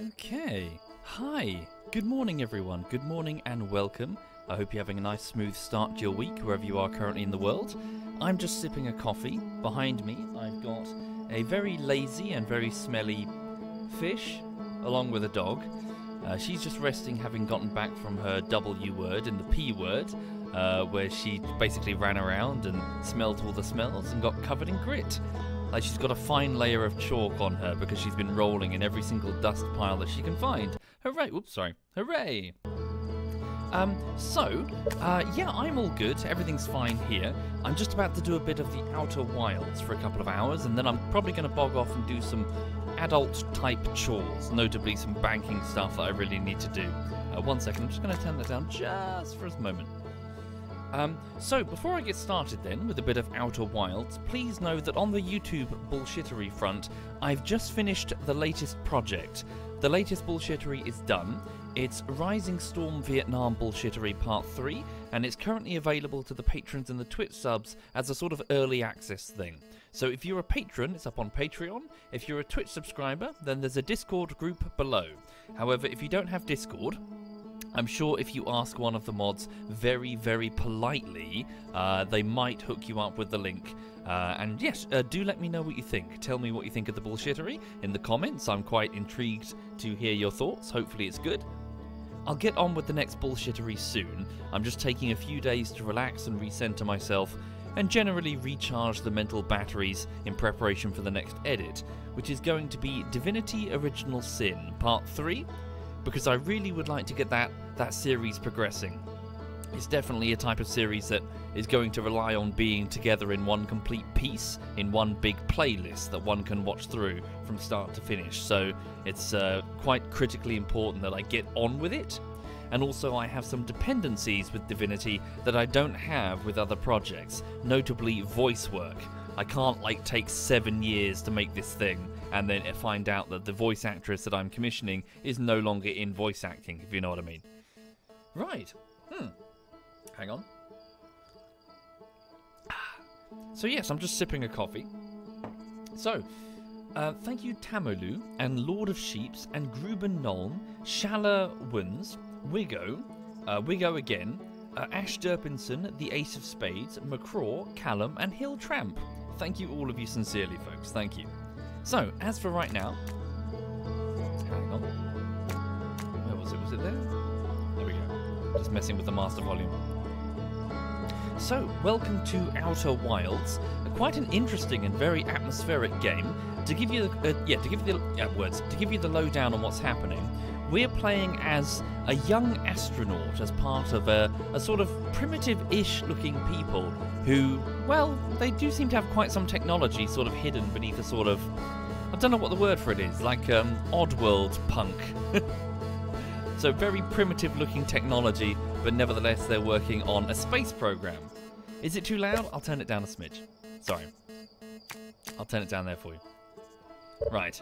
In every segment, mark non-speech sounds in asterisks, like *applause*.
Okay. Hi. Good morning, everyone. Good morning and welcome. I hope you're having a nice, smooth start to your week wherever you are currently in the world. I'm just sipping a coffee. Behind me, I've got a very lazy and very smelly fish, along with a dog. Uh, she's just resting, having gotten back from her W word and the P word, uh, where she basically ran around and smelled all the smells and got covered in grit. Like she's got a fine layer of chalk on her because she's been rolling in every single dust pile that she can find. Hooray! Oops, sorry. Hooray! Um, so, uh, yeah, I'm all good. Everything's fine here. I'm just about to do a bit of the Outer Wilds for a couple of hours, and then I'm probably going to bog off and do some adult type chores, notably some banking stuff that I really need to do. Uh, one second, I'm just going to turn that down just for a moment. Um, so, before I get started then with a bit of Outer Wilds, please know that on the YouTube bullshittery front, I've just finished the latest project. The latest bullshittery is done. It's Rising Storm Vietnam Bullshittery Part 3, and it's currently available to the patrons and the Twitch subs as a sort of early access thing. So if you're a patron, it's up on Patreon. If you're a Twitch subscriber, then there's a Discord group below. However, if you don't have Discord, I'm sure if you ask one of the mods very, very politely, uh, they might hook you up with the link. Uh, and yes, uh, do let me know what you think. Tell me what you think of the bullshittery in the comments. I'm quite intrigued to hear your thoughts. Hopefully, it's good. I'll get on with the next bullshittery soon. I'm just taking a few days to relax and recenter myself and generally recharge the mental batteries in preparation for the next edit, which is going to be Divinity Original Sin Part 3 because I really would like to get that that series progressing. It's definitely a type of series that is going to rely on being together in one complete piece, in one big playlist that one can watch through from start to finish. So it's uh, quite critically important that I get on with it. And also, I have some dependencies with Divinity that I don't have with other projects, notably voice work. I can't like take seven years to make this thing and then find out that the voice actress that I'm commissioning is no longer in voice acting, if you know what I mean. Right. Hmm. Hang on. So, yes, I'm just sipping a coffee. So, uh, thank you, Tamolu, and Lord of Sheeps, and Gruben Nolm, Shala Wuns, Wigo, uh, Wigo again, uh, Ash Derpinson, the Ace of Spades, McCraw, Callum, and Hill Tramp. Thank you, all of you, sincerely, folks. Thank you. So, as for right now, hang on. Where was it? Was it there? There we go. Just messing with the master volume. So, welcome to Outer Wilds, quite an interesting and very atmospheric game. To give you, uh, yeah, to give you the uh, words, to give you the lowdown on what's happening, we're playing as a young astronaut as part of a, a sort of primitive-ish looking people who, well, they do seem to have quite some technology sort of hidden beneath a sort of, I don't know what the word for it is, like um, Oddworld punk. *laughs* so very primitive looking technology, but nevertheless they're working on a space program. Is it too loud? I'll turn it down a smidge. Sorry. I'll turn it down there for you. Right.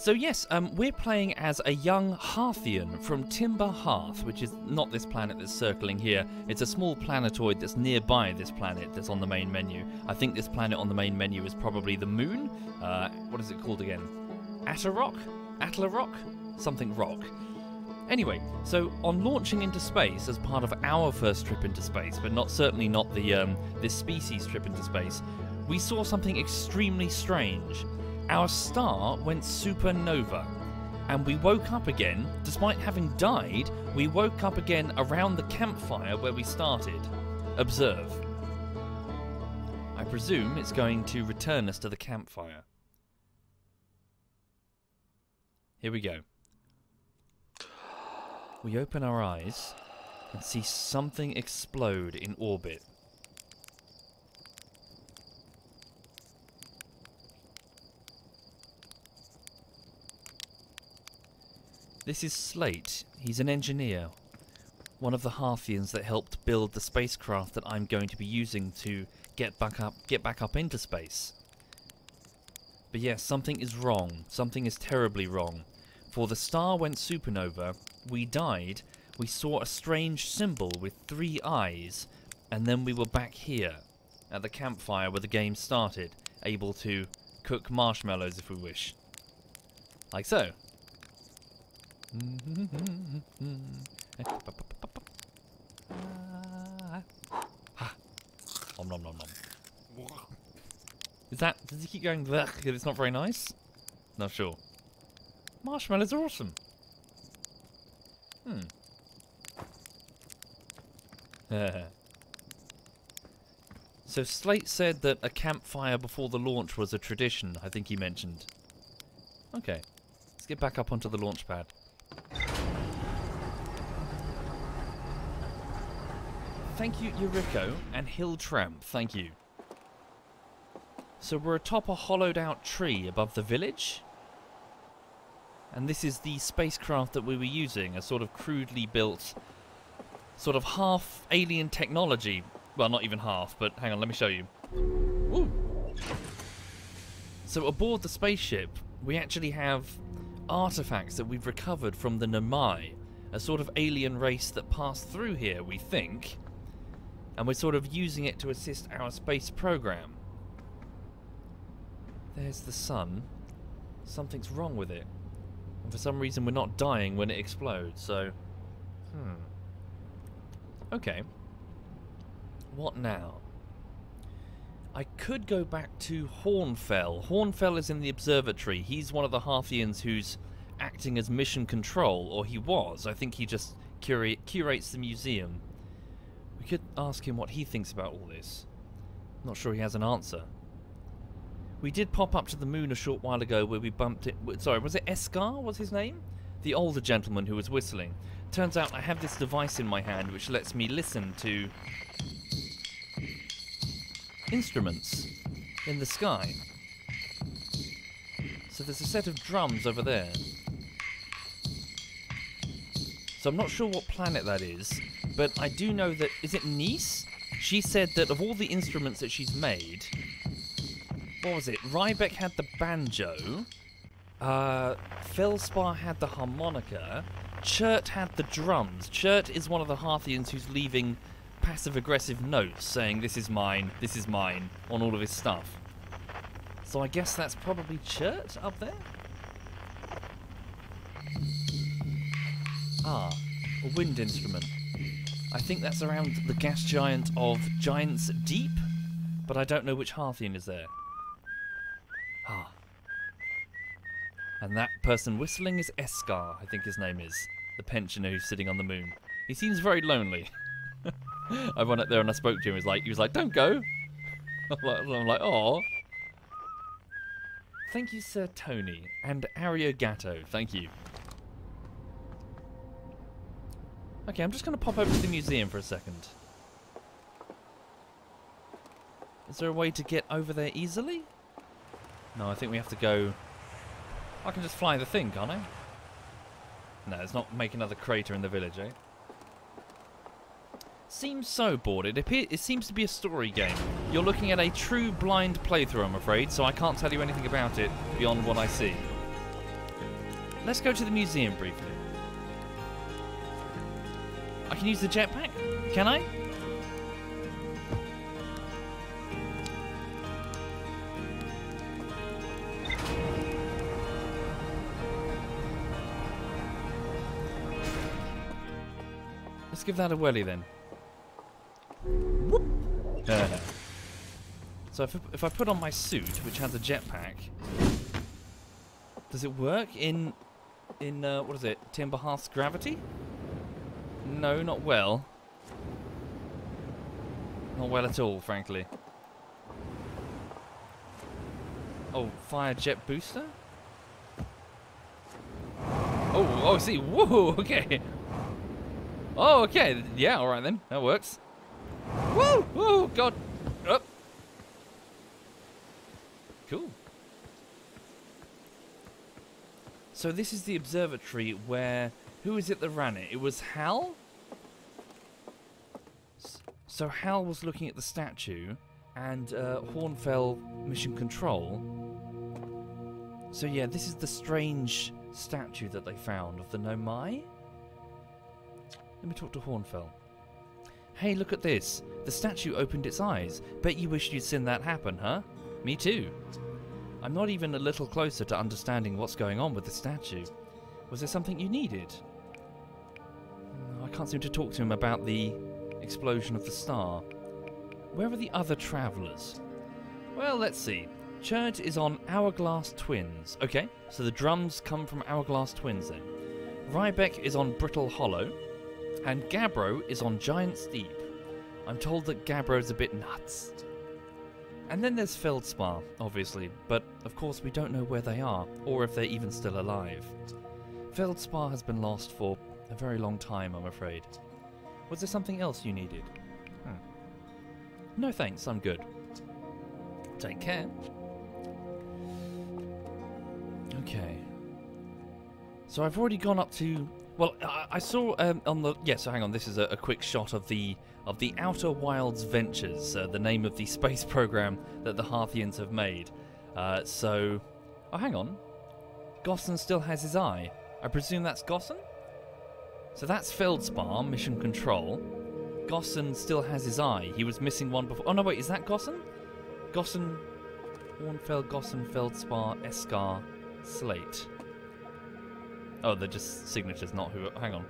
So yes, um, we're playing as a young Hearthian from Timber Hearth, which is not this planet that's circling here. It's a small planetoid that's nearby this planet that's on the main menu. I think this planet on the main menu is probably the moon. Uh, what is it called again? Atarock? Atlarock? Something rock. Anyway, so on launching into space as part of our first trip into space, but not certainly not the um, this species trip into space, we saw something extremely strange. Our star went supernova, and we woke up again. Despite having died, we woke up again around the campfire where we started. Observe. I presume it's going to return us to the campfire. Here we go. We open our eyes and see something explode in orbit. This is Slate. He's an engineer. One of the Hearthians that helped build the spacecraft that I'm going to be using to get back up get back up into space. But yes, something is wrong. Something is terribly wrong. For the star went supernova, we died, we saw a strange symbol with three eyes, and then we were back here, at the campfire where the game started, able to cook marshmallows if we wish. Like so. Om nom nom nom. Is that? Does he keep going? Because it's not very nice. Not sure. Marshmallows are awesome. Hmm. *laughs* so Slate said that a campfire before the launch was a tradition. I think he mentioned. Okay, let's get back up onto the launch pad. Thank you, Yuriko and Hill Tramp. Thank you. So we're atop a hollowed out tree above the village. And this is the spacecraft that we were using, a sort of crudely built, sort of half alien technology. Well, not even half, but hang on, let me show you. Ooh. So aboard the spaceship, we actually have artifacts that we've recovered from the Nomai, a sort of alien race that passed through here, we think. And we're sort of using it to assist our space program. There's the sun. Something's wrong with it. And for some reason we're not dying when it explodes, so... Hmm. Okay. What now? I could go back to Hornfels. Hornfels is in the observatory. He's one of the Hearthians who's acting as mission control, or he was. I think he just cura curates the museum. We could ask him what he thinks about all this. I'm Not sure he has an answer. We did pop up to the moon a short while ago where we bumped it. Sorry, was it Esker? Was his name? The older gentleman who was whistling. Turns out I have this device in my hand which lets me listen to instruments in the sky. So there's a set of drums over there. So I'm not sure what planet that is, but I do know that. Is it Nice? She said that of all the instruments that she's made, what was it? Riebeck had the banjo. Uh, Feldspar had the harmonica. Chert had the drums. Chert is one of the Hearthians who's leaving passive aggressive notes saying, This is mine, this is mine, on all of his stuff. So I guess that's probably Chert up there? Ah, a wind instrument. I think that's around the gas giant of Giant's Deep, but I don't know which Hearthian is there. Ah. And that person whistling is Esker, I think his name is. The pensioner who's sitting on the moon. He seems very lonely. *laughs* I went up there and I spoke to him. He was like, he was like, don't go. *laughs* I'm like, oh. Thank you, Sir Tony. And Ariogato, thank you. Okay, I'm just going to pop over to the museum for a second. Is there a way to get over there easily? No, I think we have to go... I can just fly the thing, can't I? No, it's not make another crater in the village, eh? Seems so bored. It, it seems to be a story game. You're looking at a true blind playthrough, I'm afraid, so I can't tell you anything about it beyond what I see. Let's go to the museum briefly. I can use the jetpack? Can I? Let's give that a whirly then. so if, if I put on my suit, which has a jetpack, does it work in in uh, what is it? Timber Hearth's gravity? No, not well. Not well at all, frankly. Oh, fire jet booster? Oh, oh, see, whoa, *laughs* okay. Oh, okay, yeah, all right then, that works. Woo, woo, God, up. Cool. So this is the observatory where who is it that ran it? It was Hal? So Hal was looking at the statue and uh, Hornfels Mission Control. So yeah, this is the strange statue that they found of the Nomai. Let me talk to Hornfels. Hey, look at this. The statue opened its eyes. Bet you wish you'd seen that happen, huh? Me too. I'm not even a little closer to understanding what's going on with the statue. Was there something you needed? Can't seem to talk to him about the explosion of the star. Where are the other travellers? Well, let's see. Chert is on Hourglass Twins. Okay, so the drums come from Hourglass Twins then. Riebeck is on Brittle Hollow. And Gabbro is on Giant's Deep. I'm told that Gabbro's a bit nuts. And then there's Feldspar, obviously, but of course we don't know where they are, or if they're even still alive. Feldspar has been lost for a very long time, I'm afraid. Was there something else you needed? Hmm. No thanks, I'm good. Take care. Okay. So I've already gone up to. Well, I, I saw um, on the. Yeah, so hang on. This is a, a, quick shot of the of the Outer Wilds Ventures, uh, the name of the *laughs* space program that the Hearthians have made. Uh, so, oh, hang on. Gossan still has his eye. I presume that's Gossan. So that's Feldspar, mission control. Gossan still has his eye. He was missing one before. Oh no, wait, is that Gossan? Gossan, Hornfels, Gossan, Feldspar, Esker, Slate. Oh, they're just signatures, not who. Hang on.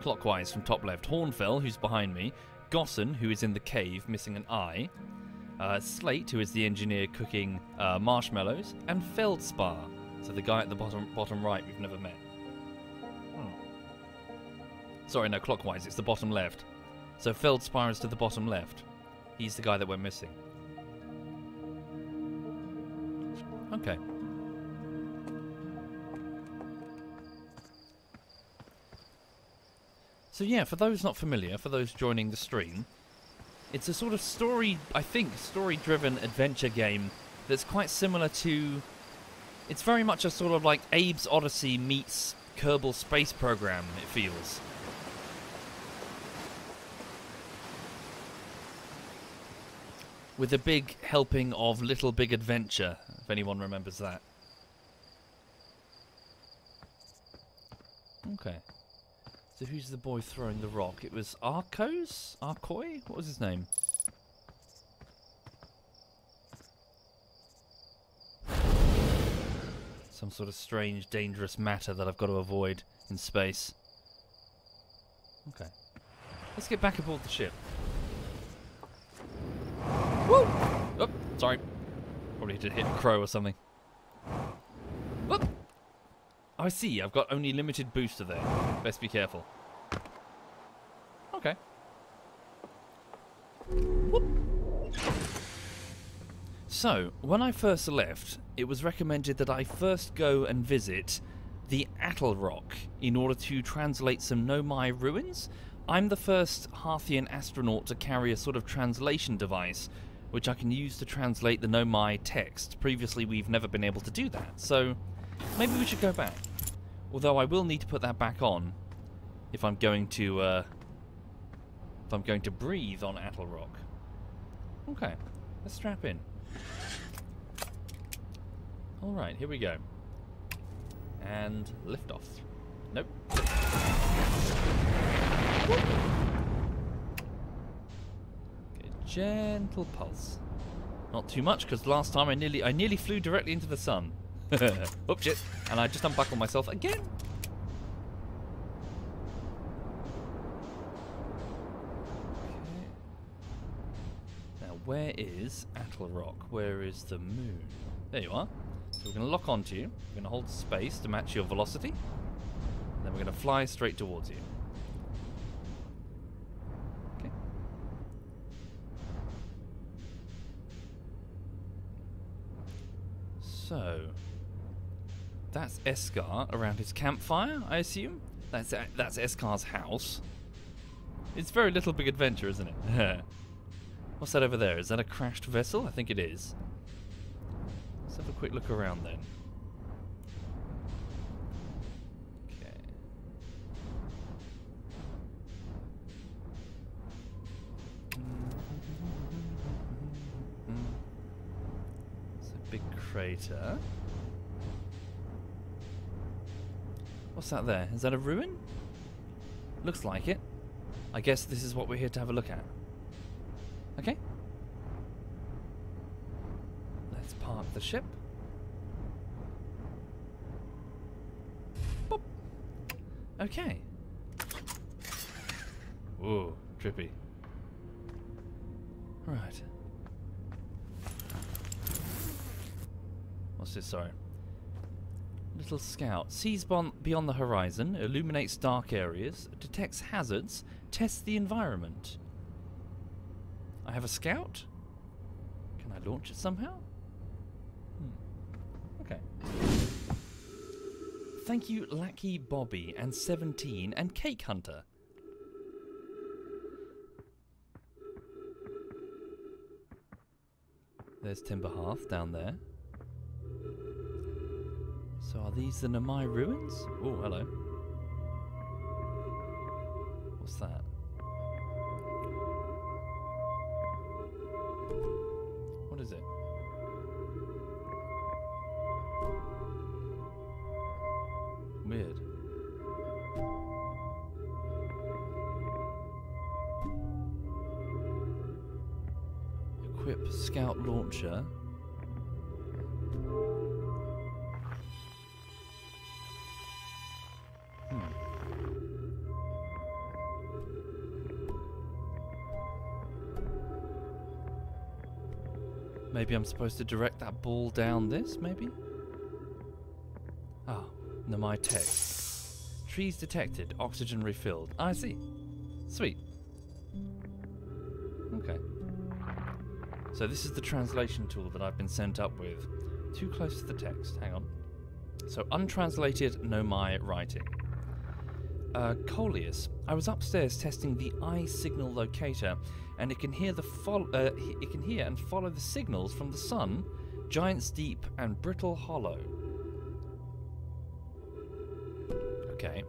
Clockwise from top left. Hornfels, who's behind me. Gossan, who is in the cave, missing an eye. Uh, Slate, who is the engineer cooking uh, marshmallows. And Feldspar, so the guy at the bottom bottom right we've never met. Sorry, no, clockwise. It's the bottom left. So Feldspar is to the bottom left. He's the guy that we're missing. Okay. So yeah, for those not familiar, for those joining the stream, it's a sort of story, I think, story-driven adventure game that's quite similar to... It's very much a sort of like Abe's Oddysee meets Kerbal Space Program, it feels. With a big helping of Little Big Adventure, if anyone remembers that. Okay. So who's the boy throwing the rock? It was Arcos? Arcoy? What was his name? Some sort of strange, dangerous matter that I've got to avoid in space. Okay. Let's get back aboard the ship. Woo! Oh, sorry. Probably did hit a crow or something. Whoop! I see, I've got only limited booster there. Best be careful. Okay. Whoop. So, when I first left, it was recommended that I first go and visit the Attlerock in order to translate some Nomai ruins. I'm the first Hearthian astronaut to carry a sort of translation device which I can use to translate the Nomai text. Previously, we've never been able to do that, so maybe we should go back. Although I will need to put that back on if I'm going to uh, if I'm going to breathe on Attlerock. Okay, let's strap in. All right, here we go. And lift off. Nope. Gentle pulse. Not too much, because last time I nearly I nearly flew directly into the sun. *laughs* Oops, shit. And I just unbuckled myself again. Okay. Now, where is Attlerock? Where is the moon? There you are. So we're going to lock onto you. We're going to hold space to match your velocity. Then we're going to fly straight towards you. Okay. So, that's Esker around his campfire, I assume? That's uh, that's Esker's house. It's very little big adventure, isn't it? *laughs* What's that over there? Is that a crashed vessel? I think it is. Let's have a quick look around then. Big crater. What's that there? Is that a ruin? Looks like it. I guess this is what we're here to have a look at. Okay. Let's park the ship. Okay. Whoa, trippy. Right. What's this? Sorry. Little scout. Sees beyond the horizon, illuminates dark areas, detects hazards, tests the environment. I have a scout? Can I launch it somehow? Hmm. Okay. Thank you, Lackey Bobby and 17 and Cake Hunter. There's Timber Hearth down there. So are these the Nomai ruins? Oh, hello. What's that? What is it? Weird. Equip scout launcher. Maybe I'm supposed to direct that ball down this, maybe? Ah, Nomai tech. Trees detected, oxygen refilled. I see. Sweet. Okay. So this is the translation tool that I've been sent up with. Too close to the text. Hang on. So untranslated Nomai writing. Uh, Coleus. I was upstairs testing the eye signal locator, and it can hear the fol- uh, it can hear and follow the signals from the sun, Giant's Deep, and Brittle Hollow. Okay.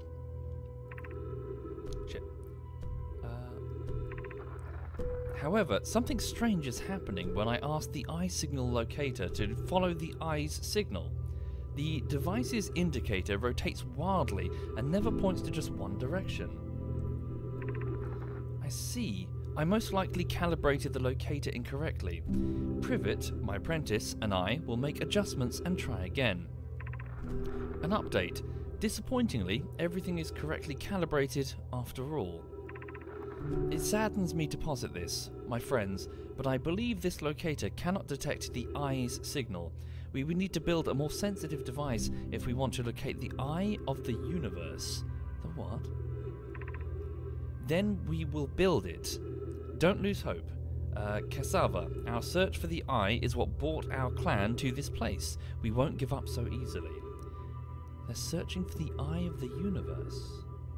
Shit. Uh, however, something strange is happening when I ask the eye signal locator to follow the eye's signal. The device's indicator rotates wildly and never points to just one direction. See. I most likely calibrated the locator incorrectly. Privet, my apprentice, and I will make adjustments and try again. An update. Disappointingly, everything is correctly calibrated after all. It saddens me to posit this, my friends, but I believe this locator cannot detect the eye's signal. We would need to build a more sensitive device if we want to locate the eye of the universe. The what? Then we will build it. Don't lose hope. Uh, Cassava, our search for the eye is what brought our clan to this place. We won't give up so easily. They're searching for the eye of the universe.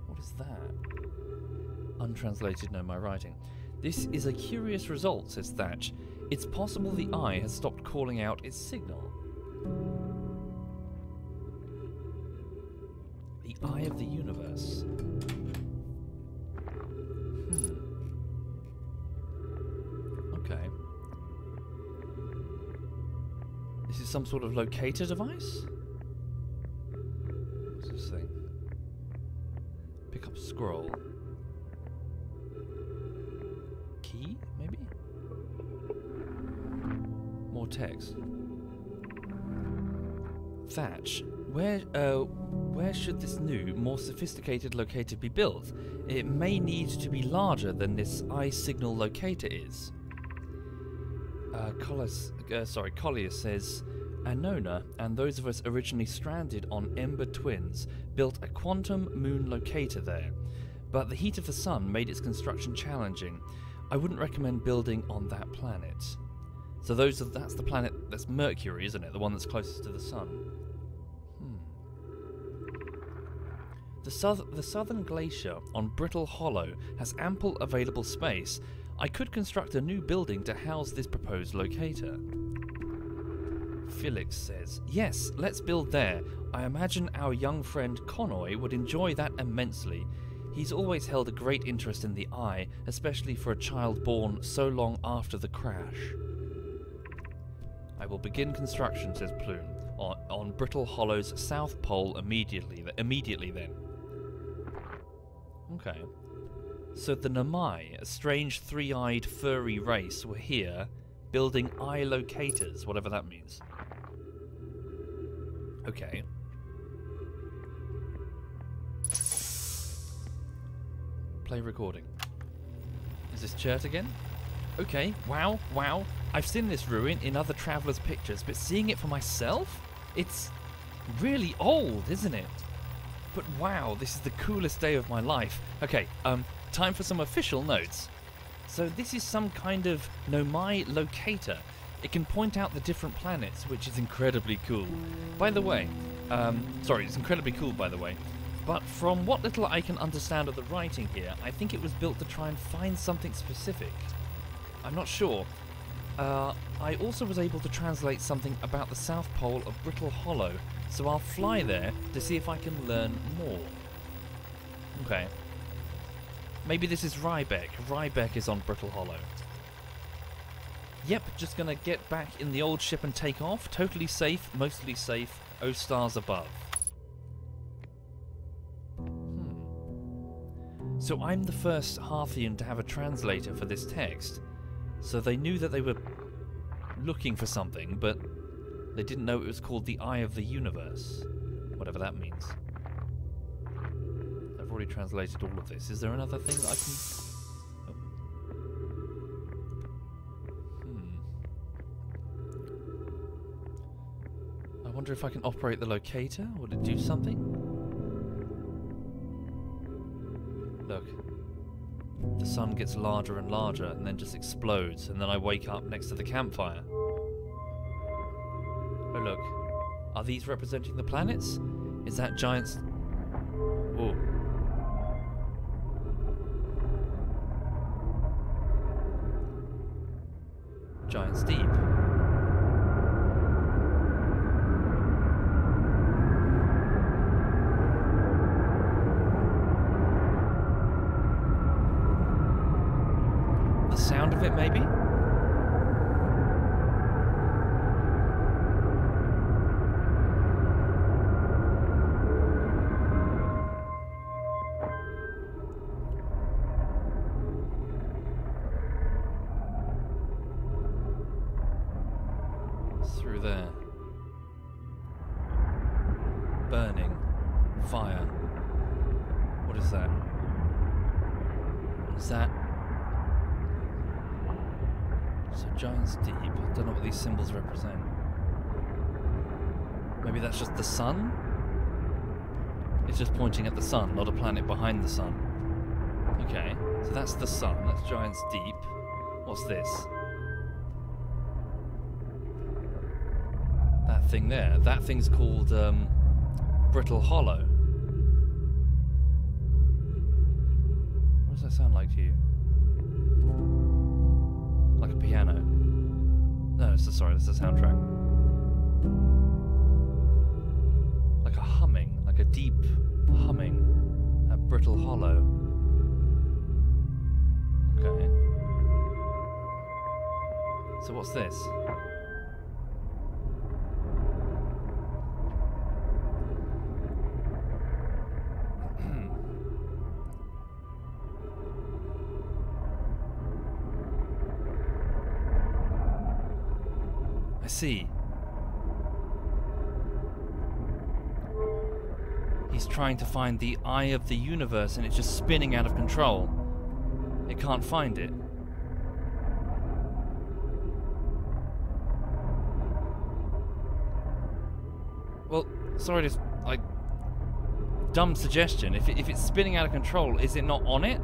What is that? Untranslated, Nomai writing. This is a curious result, says Thatch. It's possible the eye has stopped calling out its signal. The eye of the universe. Some sort of locator device? What's this thing? Pick up scroll. Key, maybe? More text. Thatch, where uh, where should this new, more sophisticated locator be built? It may need to be larger than this eye signal locator is. Uh, Collis, uh, sorry, Collier says, Annona and those of us originally stranded on Ember Twins built a quantum moon locator there, but the heat of the sun made its construction challenging. I wouldn't recommend building on that planet. So those are, that's the planet that's Mercury, isn't it? The one that's closest to the sun. The, south- the southern glacier on Brittle Hollow has ample available space. I could construct a new building to house this proposed locator. Filix says, Yes, let's build there. I imagine our young friend Connoy would enjoy that immensely. He's always held a great interest in the eye, especially for a child born so long after the crash. I will begin construction, says Plume, on, on Brittle Hollow's south pole immediately. Immediately then. Okay. So the Nomai, a strange three-eyed furry race, were here building eye locators, whatever that means. Okay. play recording. Is this Chert again? Okay, wow, wow. I've seen this ruin in other travellers' pictures, but seeing it for myself? It's really old, isn't it? But wow, this is the coolest day of my life. Okay, um, time for some official notes. So this is some kind of Nomai locator. It can point out the different planets, which is incredibly cool. By the way, um, sorry, it's incredibly cool, by the way. But from what little I can understand of the writing here, I think it was built to try and find something specific. I'm not sure. Uh, I also was able to translate something about the South Pole of Brittle Hollow, so I'll fly there to see if I can learn more. Okay. Maybe this is Riebeck. Riebeck is on Brittle Hollow. Yep, just gonna get back in the old ship and take off. Totally safe, mostly safe. O stars above. Hmm. So I'm the first Hearthian to have a translator for this text. So they knew that they were looking for something, but they didn't know it was called the Eye of the Universe. Whatever that means. Already translated all of this. Is there another thing I can... Oh. Hmm. I wonder if I can operate the locator. Would it do something? Look. The sun gets larger and larger and then just explodes, and then I wake up next to the campfire. Oh, look. Are these representing the planets? Is that giant's. Oh. Giant's Deep. The sun. Okay, so that's the sun. That's Giant's Deep. What's this? That thing there. That thing's called um, Brittle Hollow. What does that sound like to you? Like a piano. No, it's a, sorry, that's a soundtrack. Like a humming, like a deep humming Brittle Hollow. Okay. So what's this? *clears throat* I see. Trying to find the eye of the universe and it's just spinning out of control. It can't find it. Well, sorry to like dumb suggestion. If it, if it's spinning out of control, is it not on it?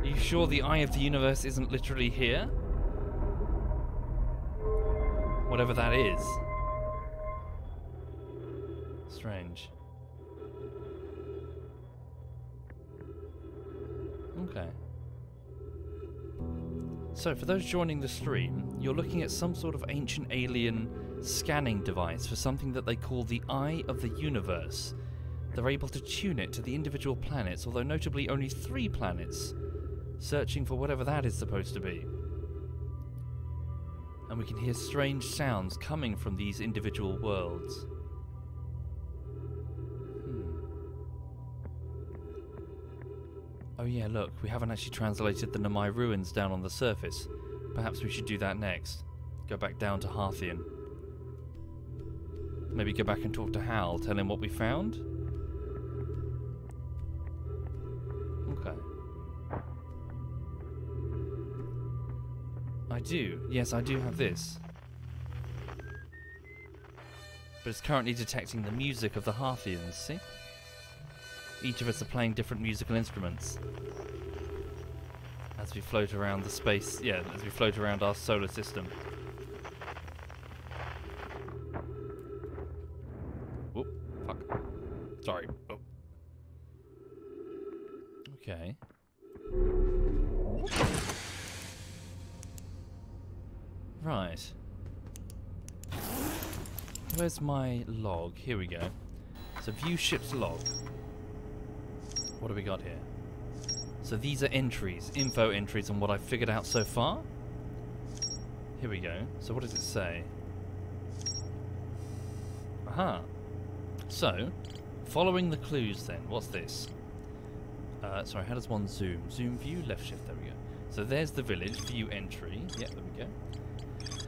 Are you sure the eye of the universe isn't literally here? Whatever that is. Strange. Okay. So, for those joining the stream, you're looking at some sort of ancient alien scanning device for something that they call the Eye of the Universe. They're able to tune it to the individual planets, although notably only three planets, searching for whatever that is supposed to be and we can hear strange sounds coming from these individual worlds. Oh yeah, look, we haven't actually translated the Nomai ruins down on the surface. Perhaps we should do that next. Go back down to Hearthian. Maybe go back and talk to Hal, tell him what we found? Okay. I do. Yes, I do have this. But it's currently detecting the music of the Hearthians, see? Each of us are playing different musical instruments. As we float around the space, yeah, as we float around our solar system. Whoop, fuck. Sorry. Oh. Okay. Right. Where's my log? Here we go. So view ship's log. What do we got here? So these are entries, info entries on what I've figured out so far. Here we go. So what does it say? Aha. So, following the clues then, what's this? Uh, sorry, how does one zoom? Zoom view, left shift, there we go. So there's the village, view entry. Yep, there we go.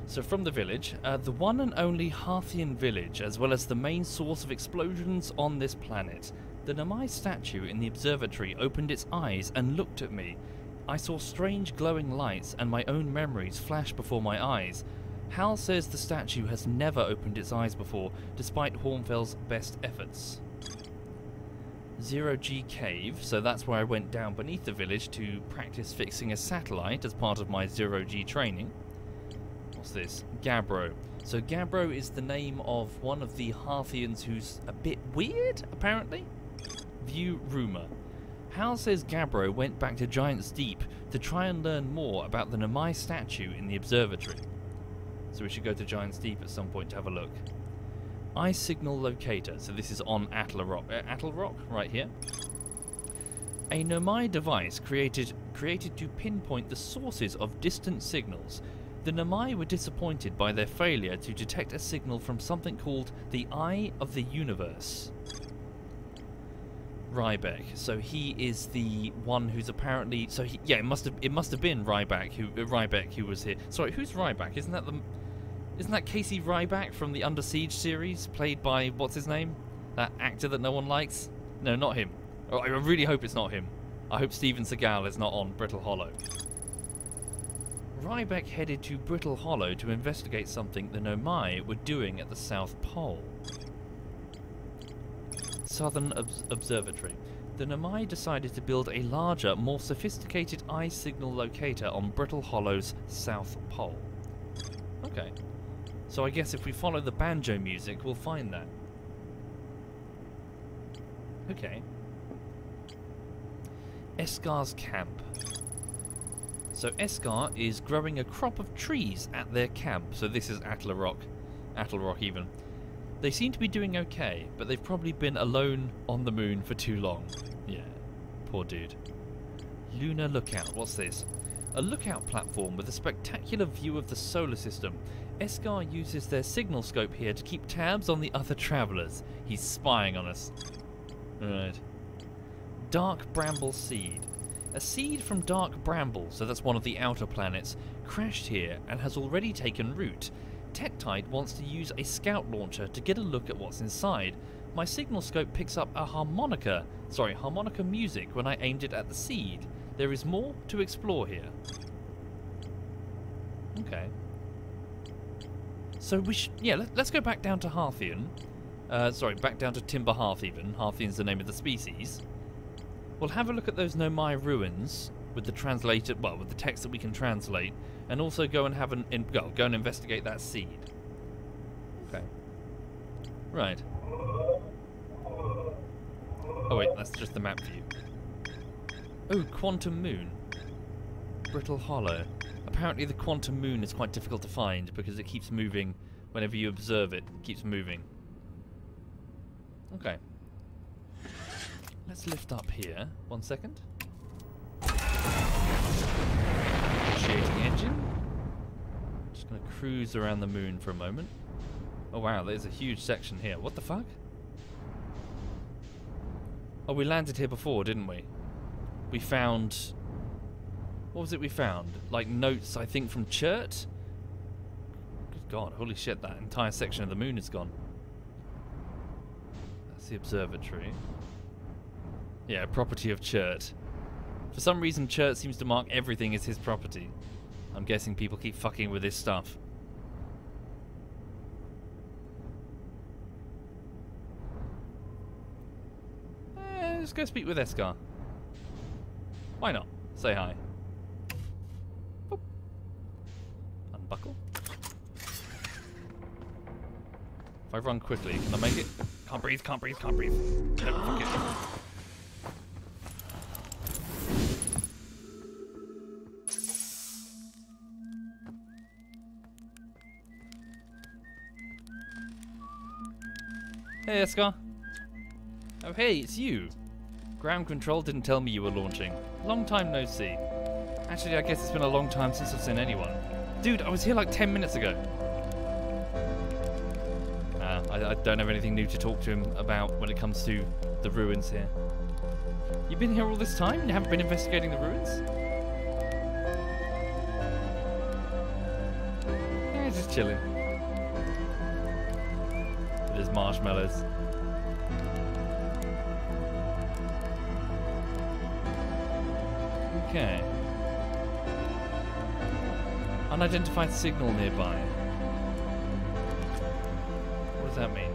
So from the village, uh, the one and only Hearthian village, as well as the main source of explosions on this planet. The Nomai statue in the observatory opened its eyes and looked at me. I saw strange glowing lights and my own memories flash before my eyes. Hal says the statue has never opened its eyes before, despite Hornfels's best efforts. Zero G Cave, so that's where I went down beneath the village to practice fixing a satellite as part of my Zero G training. What's this? Gabbro. So Gabbro is the name of one of the Hearthians who's a bit weird, apparently. View rumour. Hal says Gabbro went back to Giant's Deep to try and learn more about the Nomai statue in the observatory. So we should go to Giant's Deep at some point to have a look. Eye signal locator. So this is on Atla Rock. Uh, Attlerock, right here. A Nomai device created created to pinpoint the sources of distant signals. The Nomai were disappointed by their failure to detect a signal from something called the Eye of the Universe. Riebeck. So he is the one who's apparently. So he, yeah, it must have it must have been Riebeck who uh, Riebeck who was here. Sorry, who's Riebeck? Isn't that the isn't that Casey Ryback from the Under Siege series, played by what's his name? That actor that no one likes? No, not him. Oh, I really hope it's not him. I hope Steven Seagal is not on Brittle Hollow. Riebeck headed to Brittle Hollow to investigate something the Nomai were doing at the South Pole. Southern Obs Observatory. The Nomai decided to build a larger, more sophisticated eye signal locator on Brittle Hollow's South Pole. Okay. So I guess if we follow the banjo music, we'll find that. Okay. Esker's camp. So Escar is growing a crop of trees at their camp. So this is Atla Rock. Attlerock even. They seem to be doing okay, but they've probably been alone on the moon for too long. Yeah, poor dude. Lunar Lookout, what's this? A lookout platform with a spectacular view of the solar system. Esker uses their signal scope here to keep tabs on the other travellers. He's spying on us. Right. Dark Bramble Seed. A seed from Dark Bramble, so that's one of the outer planets, crashed here and has already taken root. Tektite wants to use a scout launcher to get a look at what's inside. My signal scope picks up a harmonica, sorry, harmonica music when I aimed it at the seed. There is more to explore here. Okay. So we should, yeah, let, us go back down to Hearthian. Uh, sorry, back down to Timber Hearth even. Hearthian's the name of the species. We'll have a look at those Nomai ruins with the translated, well, with the text that we can translate, and also go and have an, in, go, go and investigate that seed. Okay. Right. Oh wait, that's just the map view. Oh, Quantum Moon. Brittle Hollow. Apparently the Quantum Moon is quite difficult to find because it keeps moving whenever you observe it. It keeps moving. Okay. Let's lift up here. One second. Initiating engine. Just gonna cruise around the moon for a moment. Oh wow, there's a huge section here. What the fuck? Oh, we landed here before, didn't we? We found... What was it we found? Like notes, I think, from Chert? Good god, holy shit, that entire section of the moon is gone. That's the observatory. Yeah, property of Chert. For some reason, Chert seems to mark everything as his property. I'm guessing people keep fucking with his stuff. Eh, let's go speak with Esker. Why not? Say hi. Boop. Unbuckle. If I run quickly, can I make it? Can't breathe, can't breathe, can't breathe. Hey, Esker. Oh, hey, it's you. Ground control didn't tell me you were launching. Long time no see. Actually, I guess it's been a long time since I've seen anyone. Dude, I was here like 10 minutes ago. Uh, I, I don't have anything new to talk to him about when it comes to the ruins here. You've been here all this time? You haven't been investigating the ruins? Yeah, just chilling. His marshmallows. Okay. Unidentified signal nearby. What does that mean?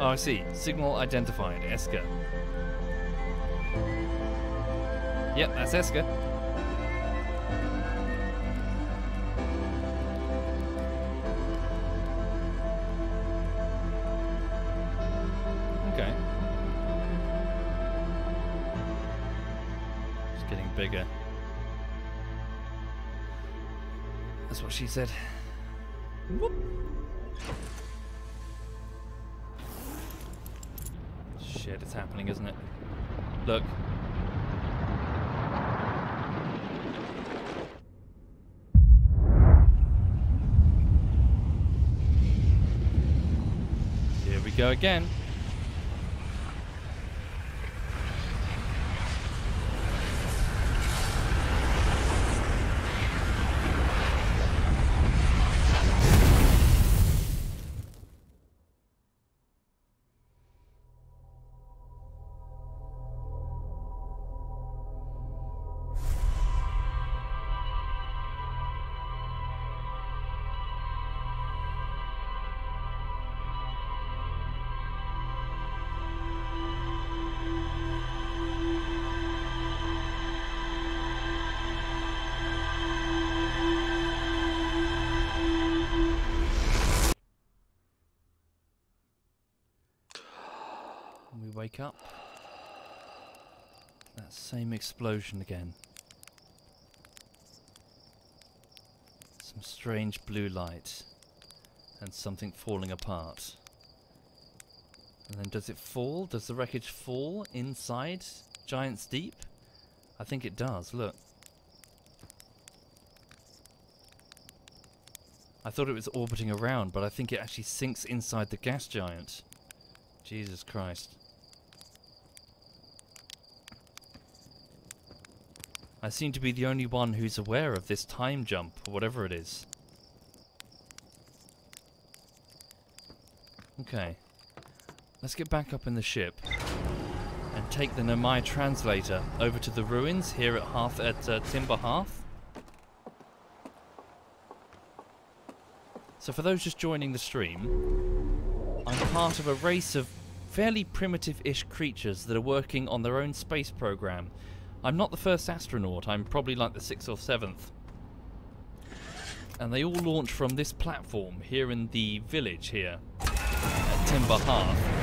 Oh, I see. Signal identified. Esker. Yep, that's Esker. She said. Whoop. Shit, it's happening, isn't it? Look. Here we go again. Wake up. That same explosion again. Some strange blue light. And something falling apart. And then does it fall? Does the wreckage fall inside Giant's Deep? I think it does, look. I thought it was orbiting around, but I think it actually sinks inside the gas giant. Jesus Christ. I seem to be the only one who's aware of this time jump, or whatever it is. Okay. Let's get back up in the ship and take the Nomai translator over to the ruins here at Hearth at uh, Timber Hearth. So for those just joining the stream, I'm part of a race of fairly primitive-ish creatures that are working on their own space program. I'm not the first astronaut, I'm probably like the sixth or seventh. And they all launch from this platform here in the village here at Timber Hearth.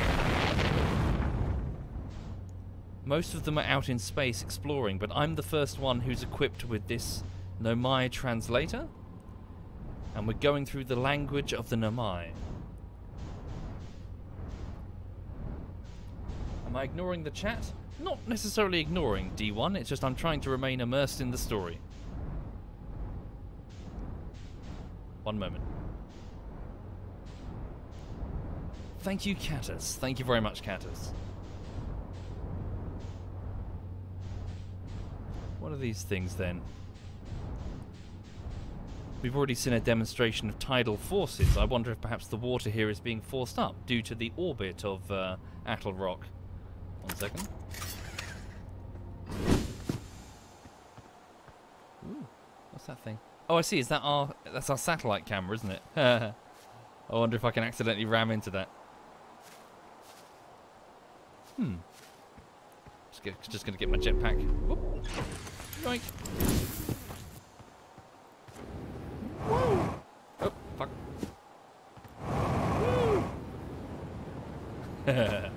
Most of them are out in space exploring, but I'm the first one who's equipped with this Nomai translator. And we're going through the language of the Nomai. Am I ignoring the chat? Not necessarily ignoring D1, it's just I'm trying to remain immersed in the story. One moment. Thank you, Catus. Thank you very much, Catus. What are these things then? We've already seen a demonstration of tidal forces. I wonder if perhaps the water here is being forced up due to the orbit of uh, Attlerock. One second. Ooh, What's that thing? Oh, I see. Is that our... That's our satellite camera, isn't it? *laughs* I wonder if I can accidentally ram into that. Hmm. Just, get, just gonna get my jetpack. Woo! Oh, fuck. *laughs* *laughs*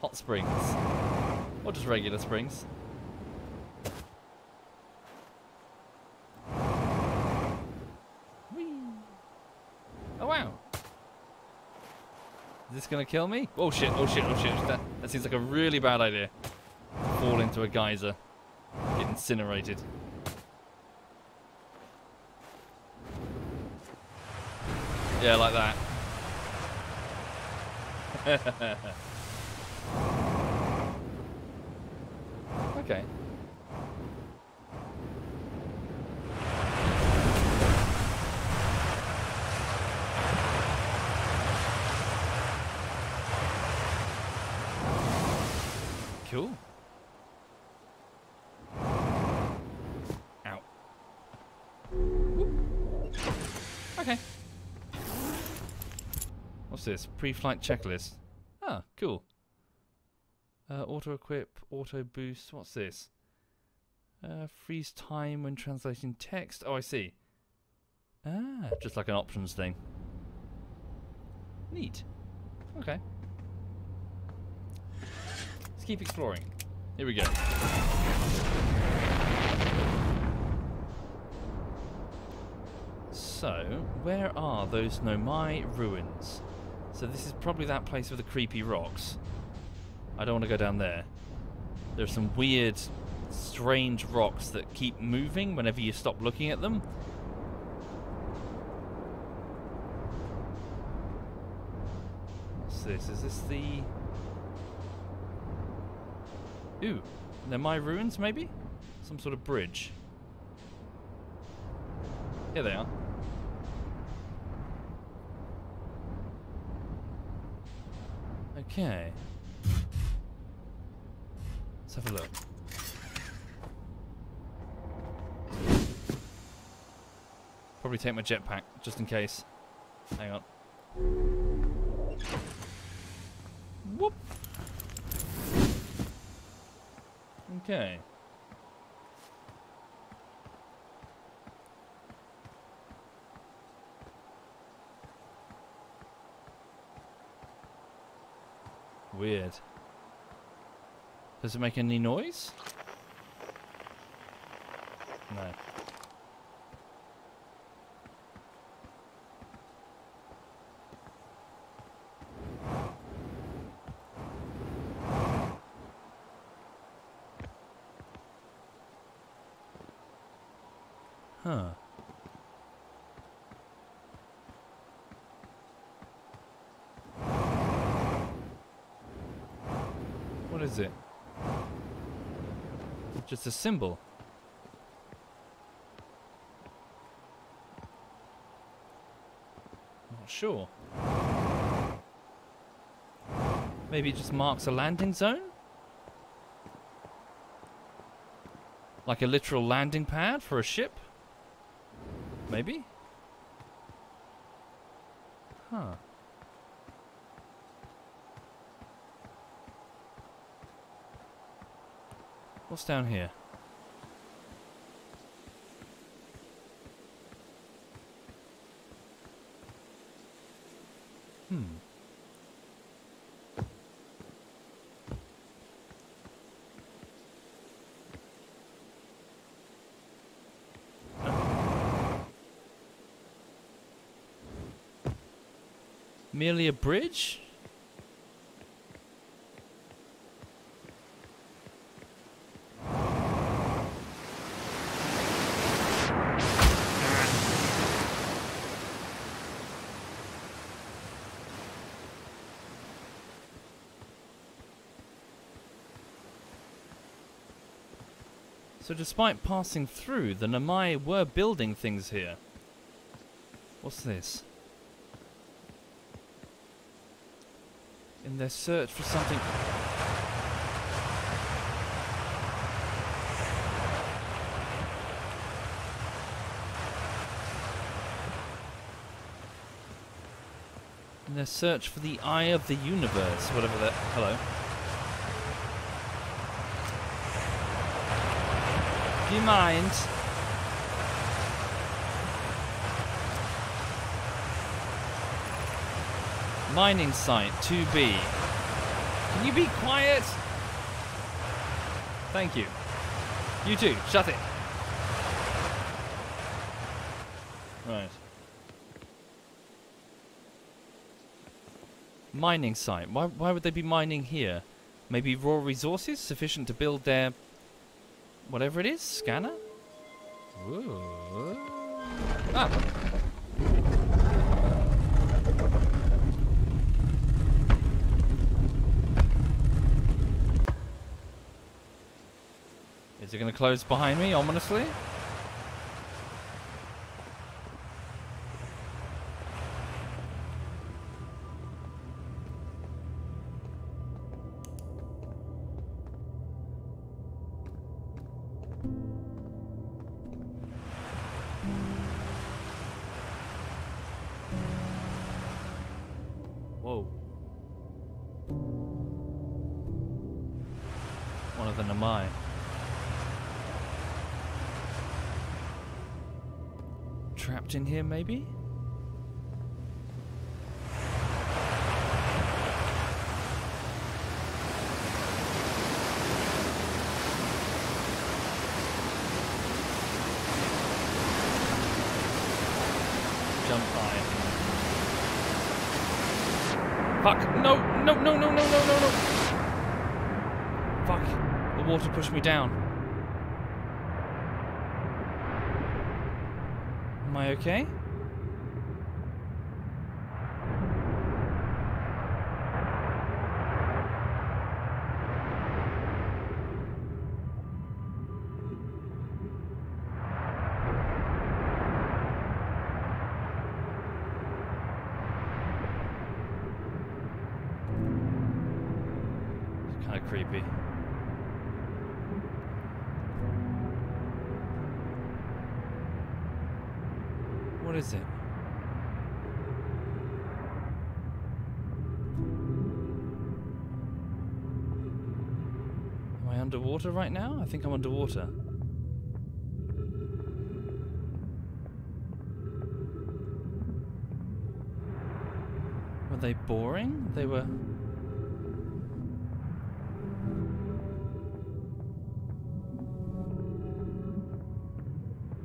Hot springs. Or just regular springs. Whee! Oh wow. Is this gonna kill me? Oh shit, oh shit, oh shit. That, that seems like a really bad idea. Fall into a geyser. Get incinerated. Yeah, like that. *laughs* okay. Cool. Ow. Okay. What's this? Pre-flight checklist. Ah, cool. Uh, auto equip, auto boost. What's this? Uh, freeze time when translating text. Oh, I see. Ah, just like an options thing. Neat. Okay. Let's keep exploring. Here we go. So, where are those Nomai ruins? So this is probably that place with the creepy rocks. I don't want to go down there. There's some weird, strange rocks that keep moving whenever you stop looking at them. What's this? Is this the... Ooh, they're my ruins maybe? Some sort of bridge. Here they are. Okay. Have a look. Probably take my jetpack, just in case. Hang on. Whoop! Okay. Weird. Does it make any noise? No. Huh. What is it? Just a symbol. Not sure. Maybe it just marks a landing zone? Like a literal landing pad for a ship? Maybe? What's down here? Hmm. Merely a bridge? So despite passing through, the Nomai were building things here. What's this? In their search for something... In their search for the Eye of the Universe, whatever that... Hello. You mind? Mining site 2B. Can you be quiet? Thank you. You too, shut it. Right. Mining site. Why, why would they be mining here? Maybe raw resources sufficient to build their... whatever it is? Scanner? Ooh. Ah! Is it going to close behind me, ominously? here, maybe? Jump high. Fuck! No! No! No! No! No! No! No! Fuck! The water pushed me down. Okay? Underwater right now? I think I'm underwater. Were they boring? They were.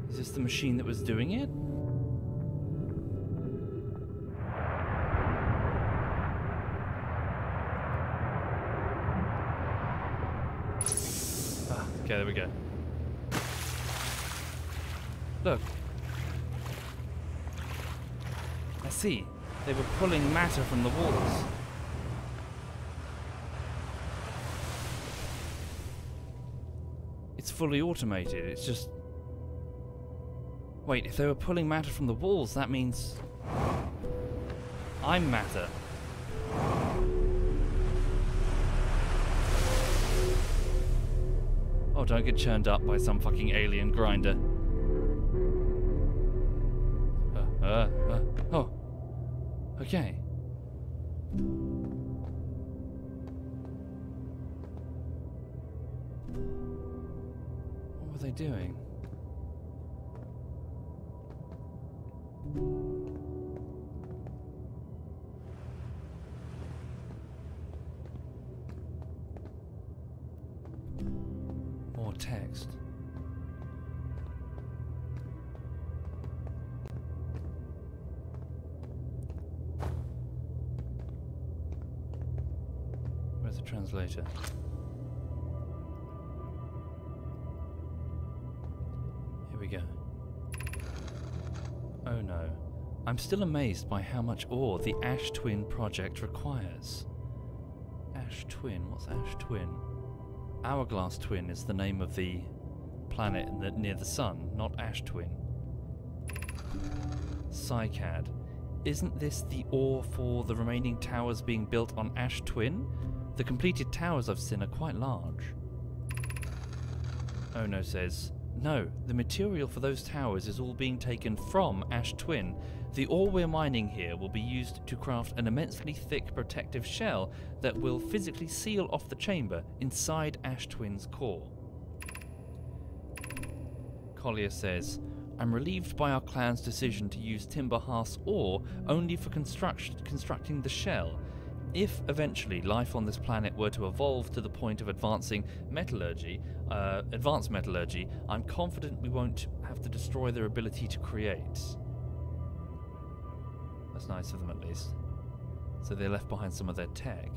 Is this the machine that was doing it? From the walls. It's fully automated. It's just. Wait, if they were pulling matter from the walls, that means. I'm matter. Oh, don't get churned up by some fucking alien grinder. Translator? Here we go. Oh no. I'm still amazed by how much ore the Ash Twin project requires. Ash Twin? What's Ash Twin? Hourglass Twin is the name of the planet the, near the sun, not Ash Twin. Psycad. Isn't this the ore for the remaining towers being built on Ash Twin? The completed towers I've seen are quite large. Ono says, No, the material for those towers is all being taken from Ash Twin. The ore we're mining here will be used to craft an immensely thick protective shell that will physically seal off the chamber inside Ash Twin's core. Collier says, I'm relieved by our clan's decision to use Timber Hearth's ore only for construct- constructing the shell. If eventually life on this planet were to evolve to the point of advancing metallurgy, uh, advanced metallurgy, I'm confident we won't have to destroy their ability to create. That's nice of them, at least. So they left behind some of their tech.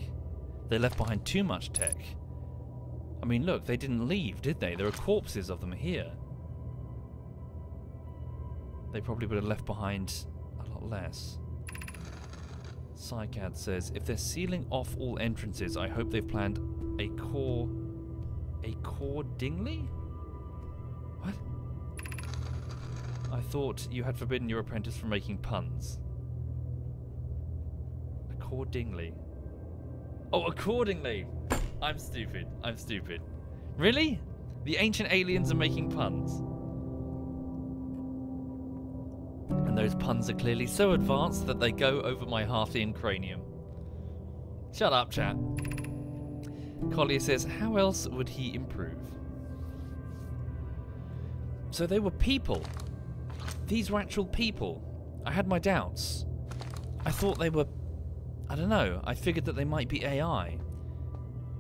They left behind too much tech. I mean, look, they didn't leave, did they? There are corpses of them here. They probably would have left behind a lot less. Psycad says, if they're sealing off all entrances, I hope they've planned a core... A core dingley? What? I thought you had forbidden your apprentice from making puns. A core dingley. Oh, accordingly! I'm stupid. I'm stupid. Really? The ancient aliens are making puns. And those puns are clearly so advanced that they go over my Hearthian cranium. Shut up, chat. Collier says, how else would he improve? So they were people. These were actual people. I had my doubts. I thought they were... I don't know. I figured that they might be AI.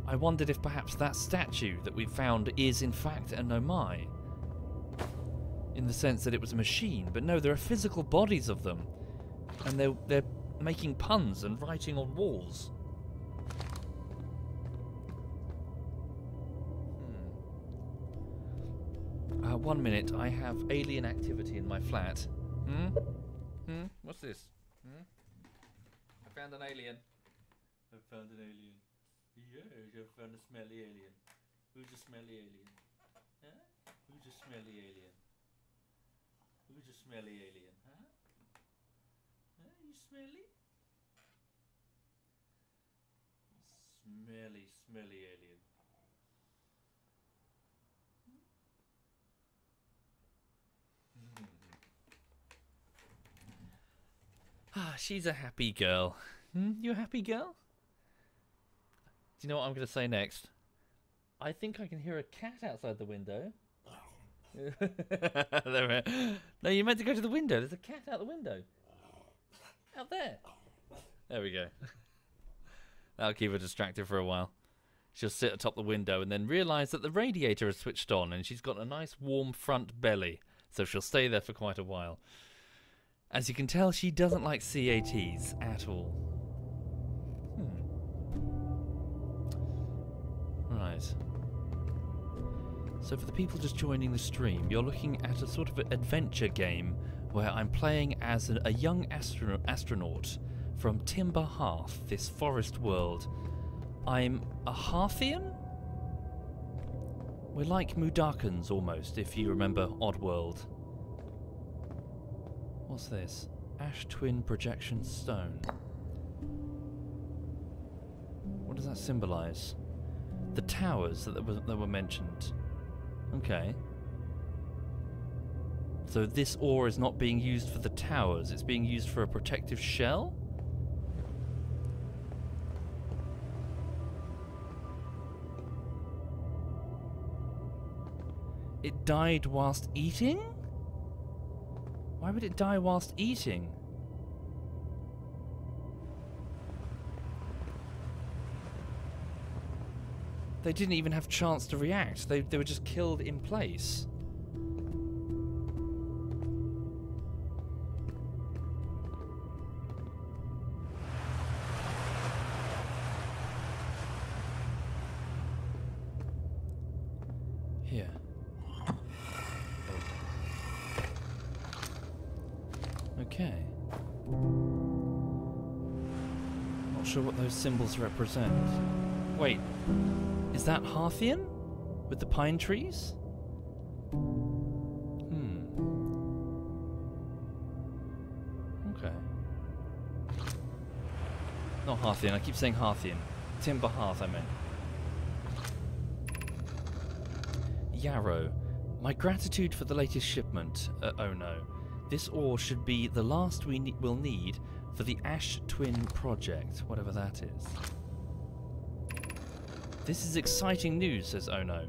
I wondered if perhaps that statue that we found is in fact a Nomai in the sense that it was a machine, but no, there are physical bodies of them, and they're they're making puns and writing on walls. Hmm. Uh, one minute, I have alien activity in my flat. Hmm? Hmm? What's this? Hmm? I found an alien. I found an alien. Yes, I found a smelly alien. Who's a smelly alien? Huh? Who's a smelly alien? Smelly alien, huh? Huh? You smelly? Smelly, smelly alien. Ah, she's a happy girl. Hmm? You a happy girl? Do you know what I'm going to say next? I think I can hear a cat outside the window. *laughs* no, you meant to go to the window. There's a cat out the window. Out there. There we go. *laughs* That'll keep her distracted for a while. She'll sit atop the window and then realise that the radiator is switched on and she's got a nice warm front belly, so she'll stay there for quite a while. As you can tell, she doesn't like CATs at all. Hmm. Right. So for the people just joining the stream, you're looking at a sort of adventure game where I'm playing as a, a young astro astronaut from Timber Hearth, this forest world. I'm a Hearthian? We're like Mudokons almost, if you remember Oddworld. What's this? Ash Twin Projection Stone. What does that symbolize? The towers that were, that were mentioned. Okay. So this ore is not being used for the towers, it's being used for a protective shell? It died whilst eating? Why would it die whilst eating? They didn't even have chance to react. They, they were just killed in place. Here. Okay. Not sure what those symbols represent. Wait, is that Hearthian? With the pine trees? Hmm. Okay. Not Hearthian, I keep saying Hearthian. Timber Hearth, I meant. Yarrow. My gratitude for the latest shipment. Uh, oh no. This ore should be the last we ne- will need for the Ash Twin project, whatever that is. This is exciting news, says Ono.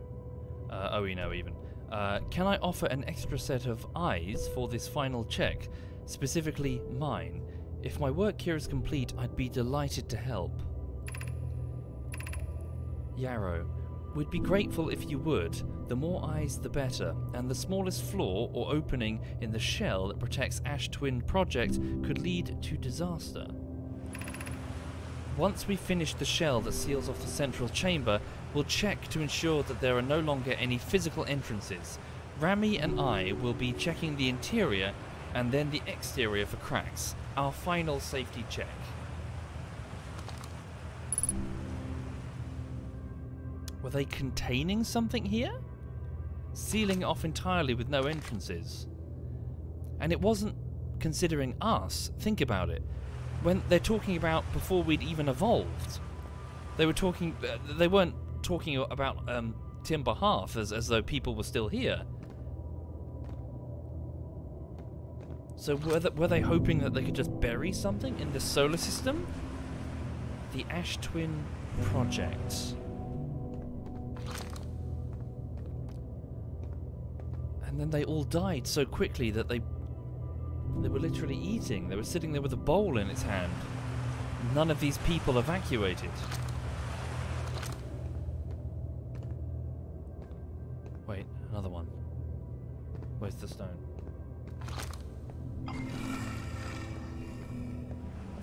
Uh, oh, no, even. Uh, can I offer an extra set of eyes for this final check? Specifically, mine. If my work here is complete, I'd be delighted to help. Yarrow, we'd be grateful if you would. The more eyes, the better, and the smallest flaw or opening in the shell that protects Ash Twin Project could lead to disaster. Once we finish the shell that seals off the central chamber, we'll check to ensure that there are no longer any physical entrances. Rami and I will be checking the interior and then the exterior for cracks. Our final safety check. Were they containing something here? Sealing it off entirely with no entrances. And it wasn't considering us. Think about it when they're talking about before we'd even evolved, they were talking. Uh, they weren't talking about um, Timber Hearth as as though people were still here. So were they, were they hoping that they could just bury something in the solar system? The Ash Twin Project. And then they all died so quickly that they they were literally eating. They were sitting there with a bowl in its hand. None of these people evacuated. Wait, another one. Where's the stone?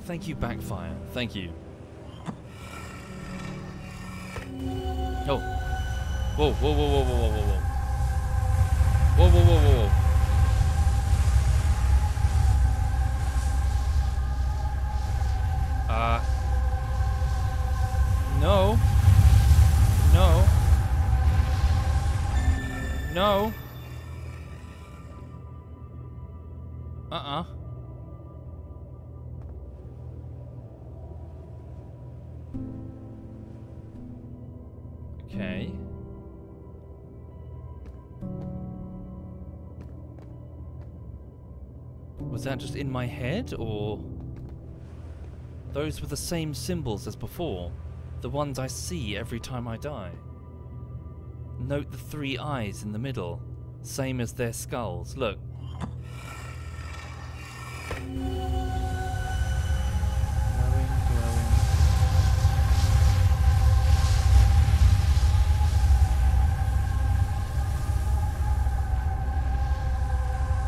Thank you, Backfire. Thank you. Oh. Whoa, whoa, whoa, whoa, whoa, whoa, whoa, whoa. Whoa, whoa, whoa, whoa. Uh. No. No. No. Uh-uh. Okay. Was that just in my head, or... Those were the same symbols as before, the ones I see every time I die. Note the three eyes in the middle, same as their skulls. Look.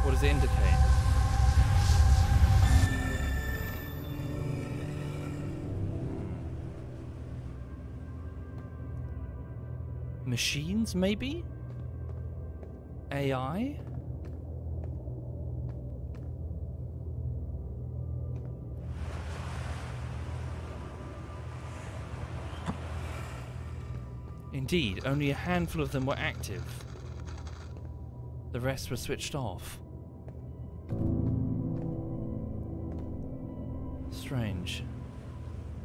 What does it indicate? Machines, maybe? AI? Indeed, only a handful of them were active. The rest were switched off. Strange.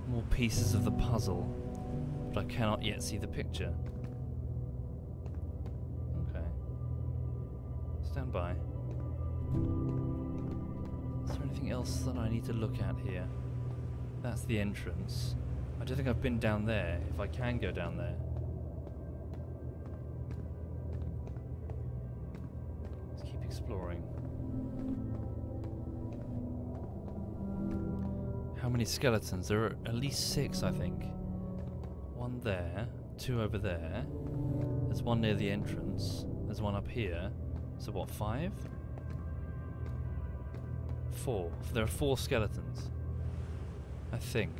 More pieces of the puzzle, but I cannot yet see the picture. Stand by. Is there anything else that I need to look at here? That's the entrance. I don't think I've been down there, if I can go down there. Let's keep exploring. How many skeletons? There are at least six, I think. One there, two over there. There's one near the entrance. There's one up here. So what, five? Four. There are four skeletons. I think.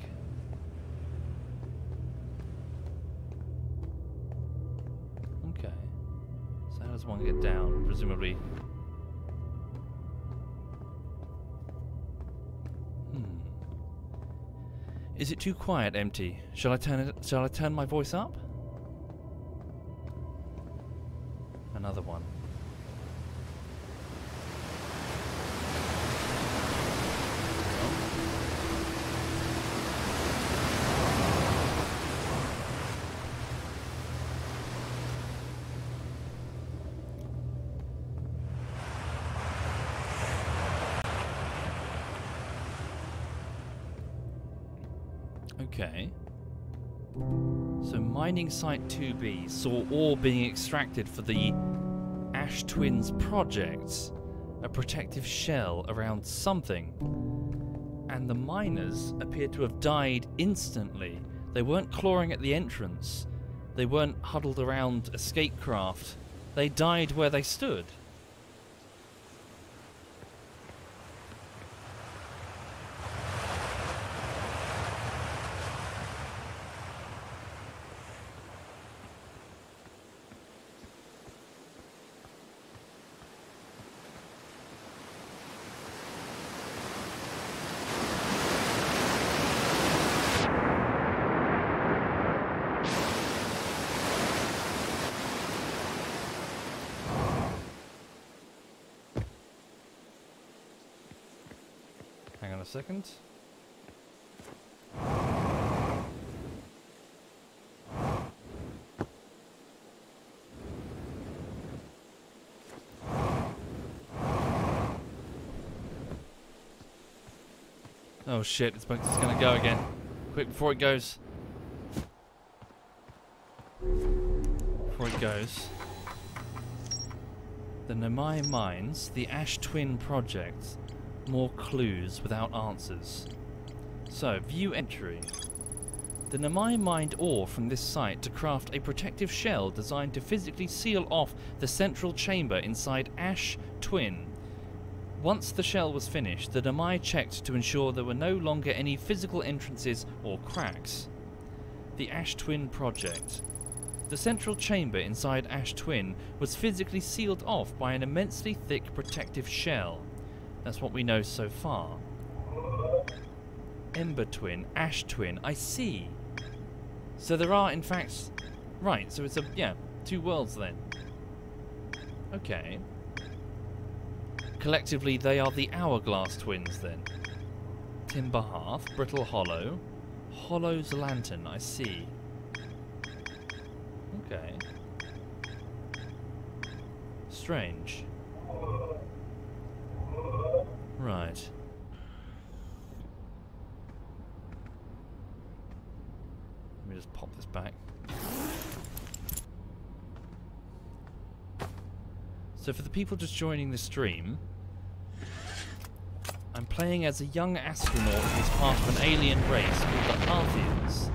Okay. So how does one get down? Presumably. Hmm. Is it too quiet, empty? Shall I turn it shall I turn my voice up? Okay. So mining site 2B saw ore being extracted for the Ash Twins project, a protective shell around something. And the miners appeared to have died instantly. They weren't clawing at the entrance. They weren't huddled around escape craft. They died where they stood. Second. Oh shit, it's, it's gonna go again. Quick before it goes. Before it goes. The Nomai Mines, the Ash Twin Project, more clues without answers. So, view entry. The Nomai mined ore from this site to craft a protective shell designed to physically seal off the central chamber inside Ash Twin. Once the shell was finished, the Nomai checked to ensure there were no longer any physical entrances or cracks. The Ash Twin Project. The central chamber inside Ash Twin was physically sealed off by an immensely thick protective shell. That's what we know so far. Ember Twin, Ash Twin, I see. So there are, in fact... Right, so it's a... yeah, two worlds then. Okay. Collectively, they are the Hourglass Twins then. Timber Hearth, Brittle Hollow, Hollow's Lantern, I see. Okay. Strange. Right. Let me just pop this back. So for the people just joining the stream, I'm playing as a young astronaut who's part of an alien race called the Hearthians.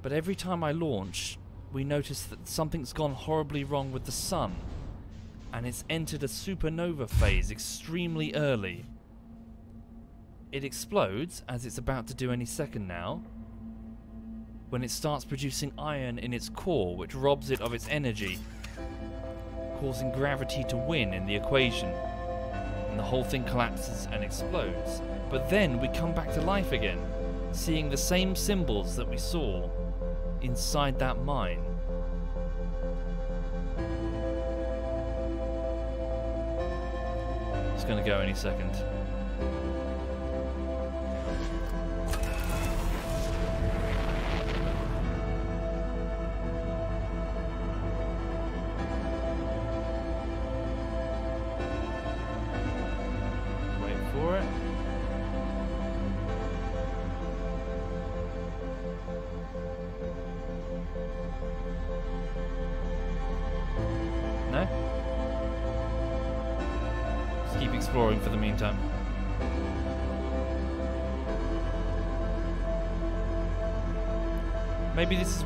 But every time I launch, we notice that something's gone horribly wrong with the sun, and it's entered a supernova phase extremely early. It explodes, as it's about to do any second now, when it starts producing iron in its core, which robs it of its energy, causing gravity to win in the equation. And the whole thing collapses and explodes. But then we come back to life again, seeing the same symbols that we saw inside that mine. It's gonna go any second.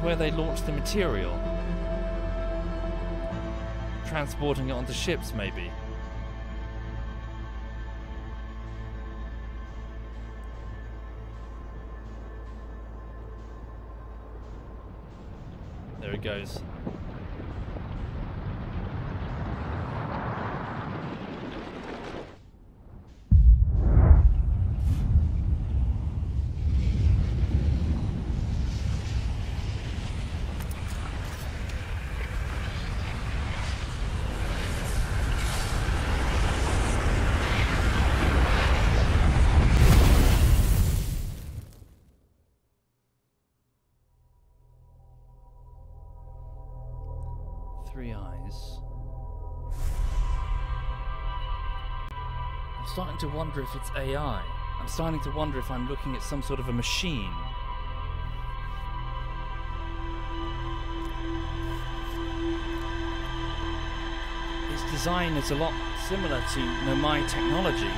Where they launch the material. Transporting it onto ships, maybe. There it goes. If it's AI. I'm starting to wonder if I'm looking at some sort of a machine. Its design is a lot similar to Nomai technology.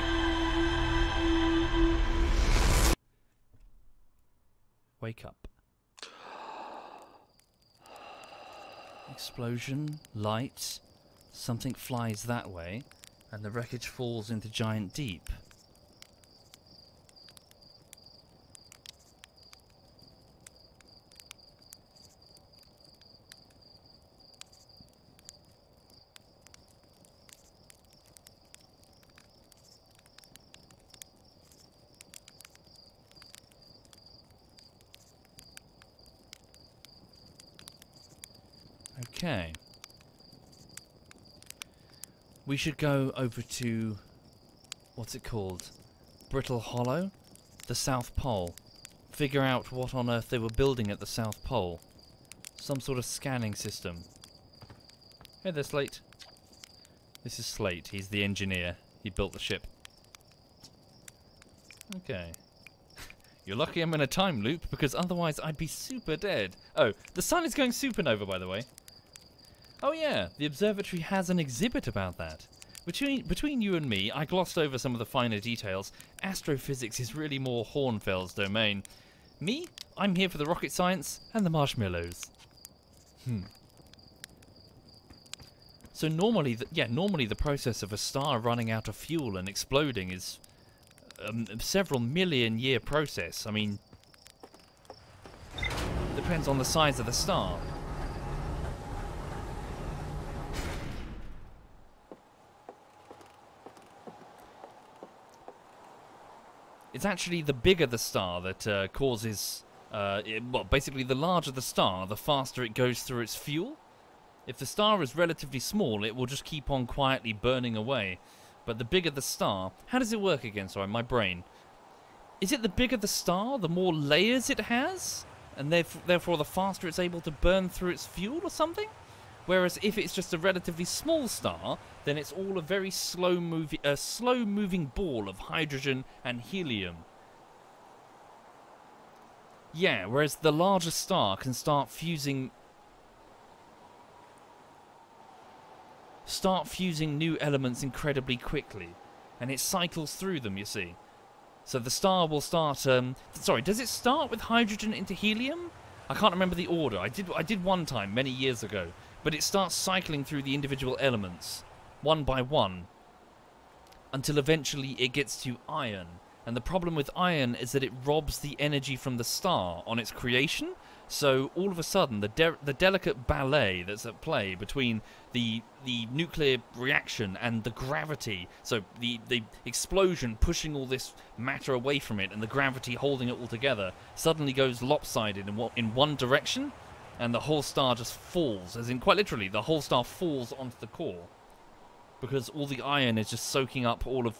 Wake up. Explosion, light, something flies that way, and the wreckage falls into giant deep. Okay. We should go over to. What's it called? Brittle Hollow? The South Pole. Figure out what on earth they were building at the South Pole. Some sort of scanning system. Hey there, Slate. This is Slate. He's the engineer. He built the ship. Okay. *laughs* You're lucky I'm in a time loop, because otherwise I'd be super dead. Oh, the sun is going supernova, by the way. Oh yeah, the observatory has an exhibit about that. Between, between you and me, I glossed over some of the finer details. Astrophysics is really more Hornfels' domain. Me, I'm here for the rocket science and the marshmallows. Hmm. So normally, the, yeah, normally the process of a star running out of fuel and exploding is um, a several million year process. I mean, depends on the size of the star. It's actually the bigger the star that uh, causes. Uh, it, well, basically, the larger the star, the faster it goes through its fuel. If the star is relatively small, it will just keep on quietly burning away. But the bigger the star, how does it work again? Sorry, my brain. Is it the bigger the star, the more layers it has, and therefore the faster it's able to burn through its fuel or something? Whereas if it's just a relatively small star, then it's all a very slow moving, a slow moving ball of hydrogen and helium. Yeah, whereas the larger star can start fusing start fusing new elements incredibly quickly, and it cycles through them, you see. So the star will start. Um, sorry, does it start with hydrogen into helium? I can't remember the order. I did. I did one time many years ago, but it starts cycling through the individual elements, one by one, until eventually it gets to iron. And the problem with iron is that it robs the energy from the star on its creation. So all of a sudden, the de the delicate ballet that's at play between the the nuclear reaction and the gravity, so the the explosion pushing all this matter away from it, and the gravity holding it all together, suddenly goes lopsided in in one direction, and the whole star just falls, as in quite literally, the whole star falls onto the core. Because all the iron is just soaking up all of,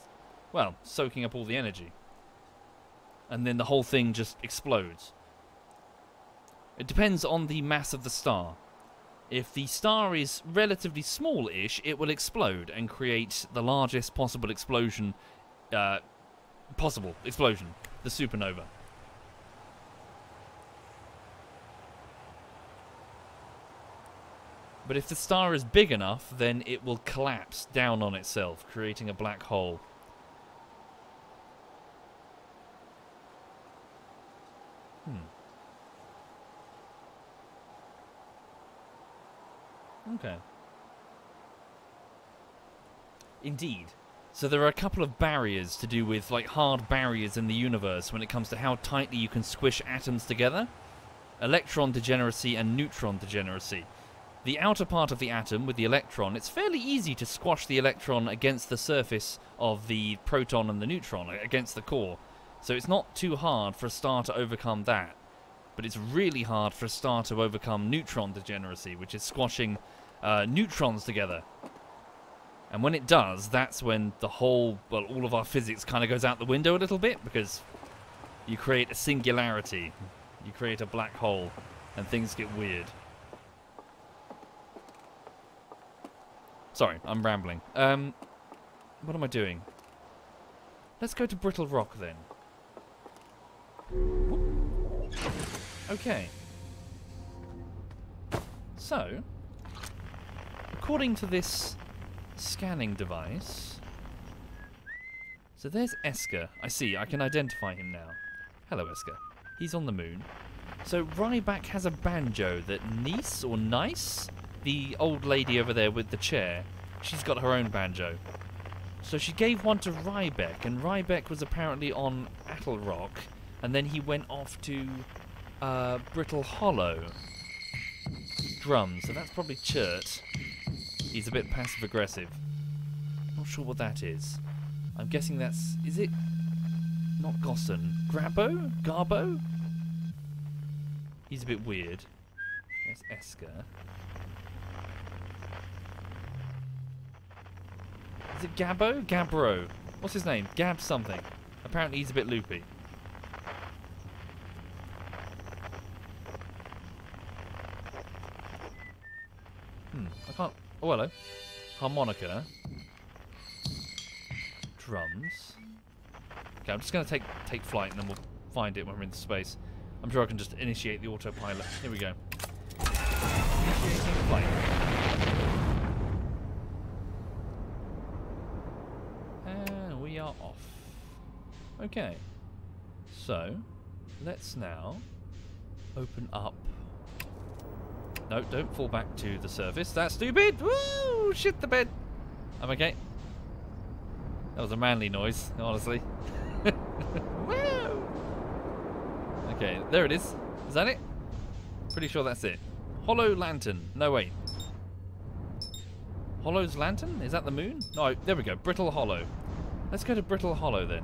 well, soaking up all the energy. And then the whole thing just explodes. It depends on the mass of the star. If the star is relatively small-ish, it will explode and create the largest possible explosion, uh, possible explosion, the supernova. But if the star is big enough, then it will collapse down on itself, creating a black hole. Hmm. Okay. Indeed. So there are a couple of barriers to do with, like, hard barriers in the universe when it comes to how tightly you can squish atoms together. Electron degeneracy and neutron degeneracy. The outer part of the atom with the electron, it's fairly easy to squash the electron against the surface of the proton and the neutron, against the core. So it's not too hard for a star to overcome that. But it's really hard for a star to overcome neutron degeneracy, which is squashing uh, neutrons together. And when it does, that's when the whole, well, all of our physics kind of goes out the window a little bit, because you create a singularity, you create a black hole, and things get weird. Sorry, I'm rambling. Um, what am I doing? Let's go to Brittle Rock then. Okay. So, according to this scanning device... So there's Esker. I see, I can identify him now. Hello, Esker. He's on the moon. So Ryback has a banjo that Nice or Nice the old lady over there with the chair, she's got her own banjo. So she gave one to Riebeck, and Riebeck was apparently on Attlerock, and then he went off to uh, Brittle Hollow. Drums, so that's probably Chert. He's a bit passive aggressive. Not sure what that is. I'm guessing that's. Is it. Not Gossan? Grabo? Garbo? He's a bit weird. There's Esker. Is it Gabbo? Gabbro. What's his name? Gab something. Apparently he's a bit loopy. Hmm, I can't... Oh, hello. Harmonica. Drums. Okay, I'm just going to take take flight and then we'll find it when we're in space. I'm sure I can just initiate the autopilot. Here we go. Initiating flight. And we are off. Okay. So, let's now open up. No, don't fall back to the surface. That's stupid! Woo! Shit the bed! I'm okay. That was a manly noise, honestly. *laughs* Woo! Okay, there it is. Is that it? Pretty sure that's it. Hollow lantern. No, wait. Hollow's lantern? Is that the moon? No, there we go. Brittle Hollow. Let's go to Brittle Hollow then.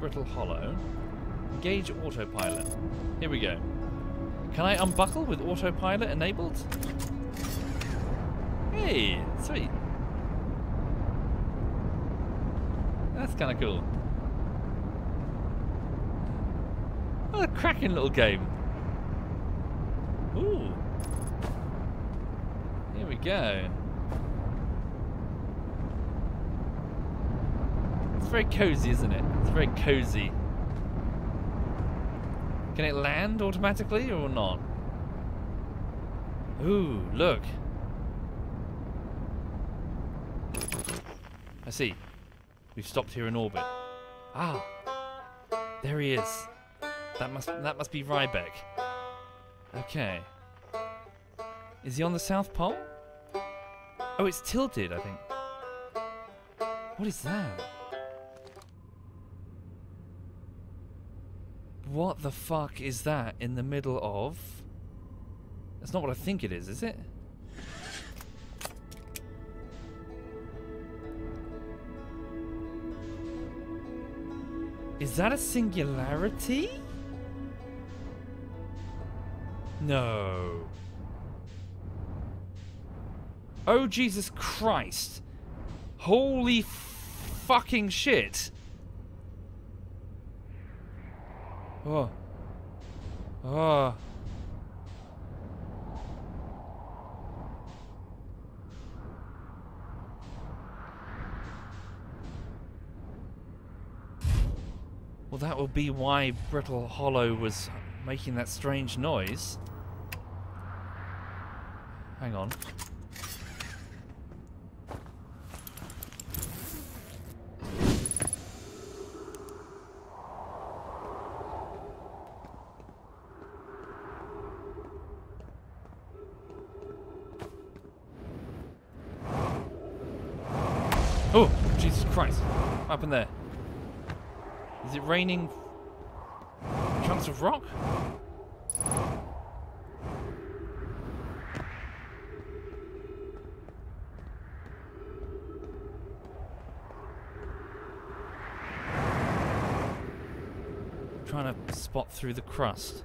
Brittle Hollow. Engage autopilot. Here we go. Can I unbuckle with autopilot enabled? Hey, sweet. That's kind of cool. What a cracking little game. Ooh. Here we go. It's very cozy, isn't it? It's very cozy. Can it land automatically or not? Ooh, look. I see. We've stopped here in orbit. Ah, there he is. That must that must be Riebeck. Okay. Is he on the South Pole? Oh, it's tilted, I think. What is that? What the fuck is that in the middle of? That's not what I think it is, is it? Is that a singularity? No. Oh, Jesus Christ. Holy fucking shit. Oh. Oh. Well, that will be why Brittle Hollow was making that strange noise. Hang on. Oh, Jesus Christ. What happened there? Is it raining chunks of rock? trying to spot through the crust.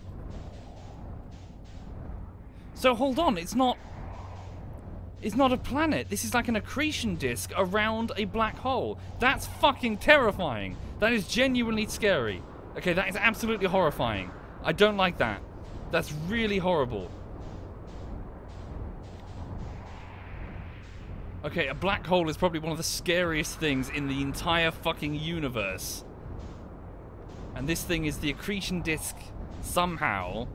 So hold on, it's not it's not a planet. This is like an accretion disk around a black hole. That's fucking terrifying. That is genuinely scary. Okay, that is absolutely horrifying. I don't like that. That's really horrible. Okay, a black hole is probably one of the scariest things in the entire fucking universe. And this thing is the accretion disk somehow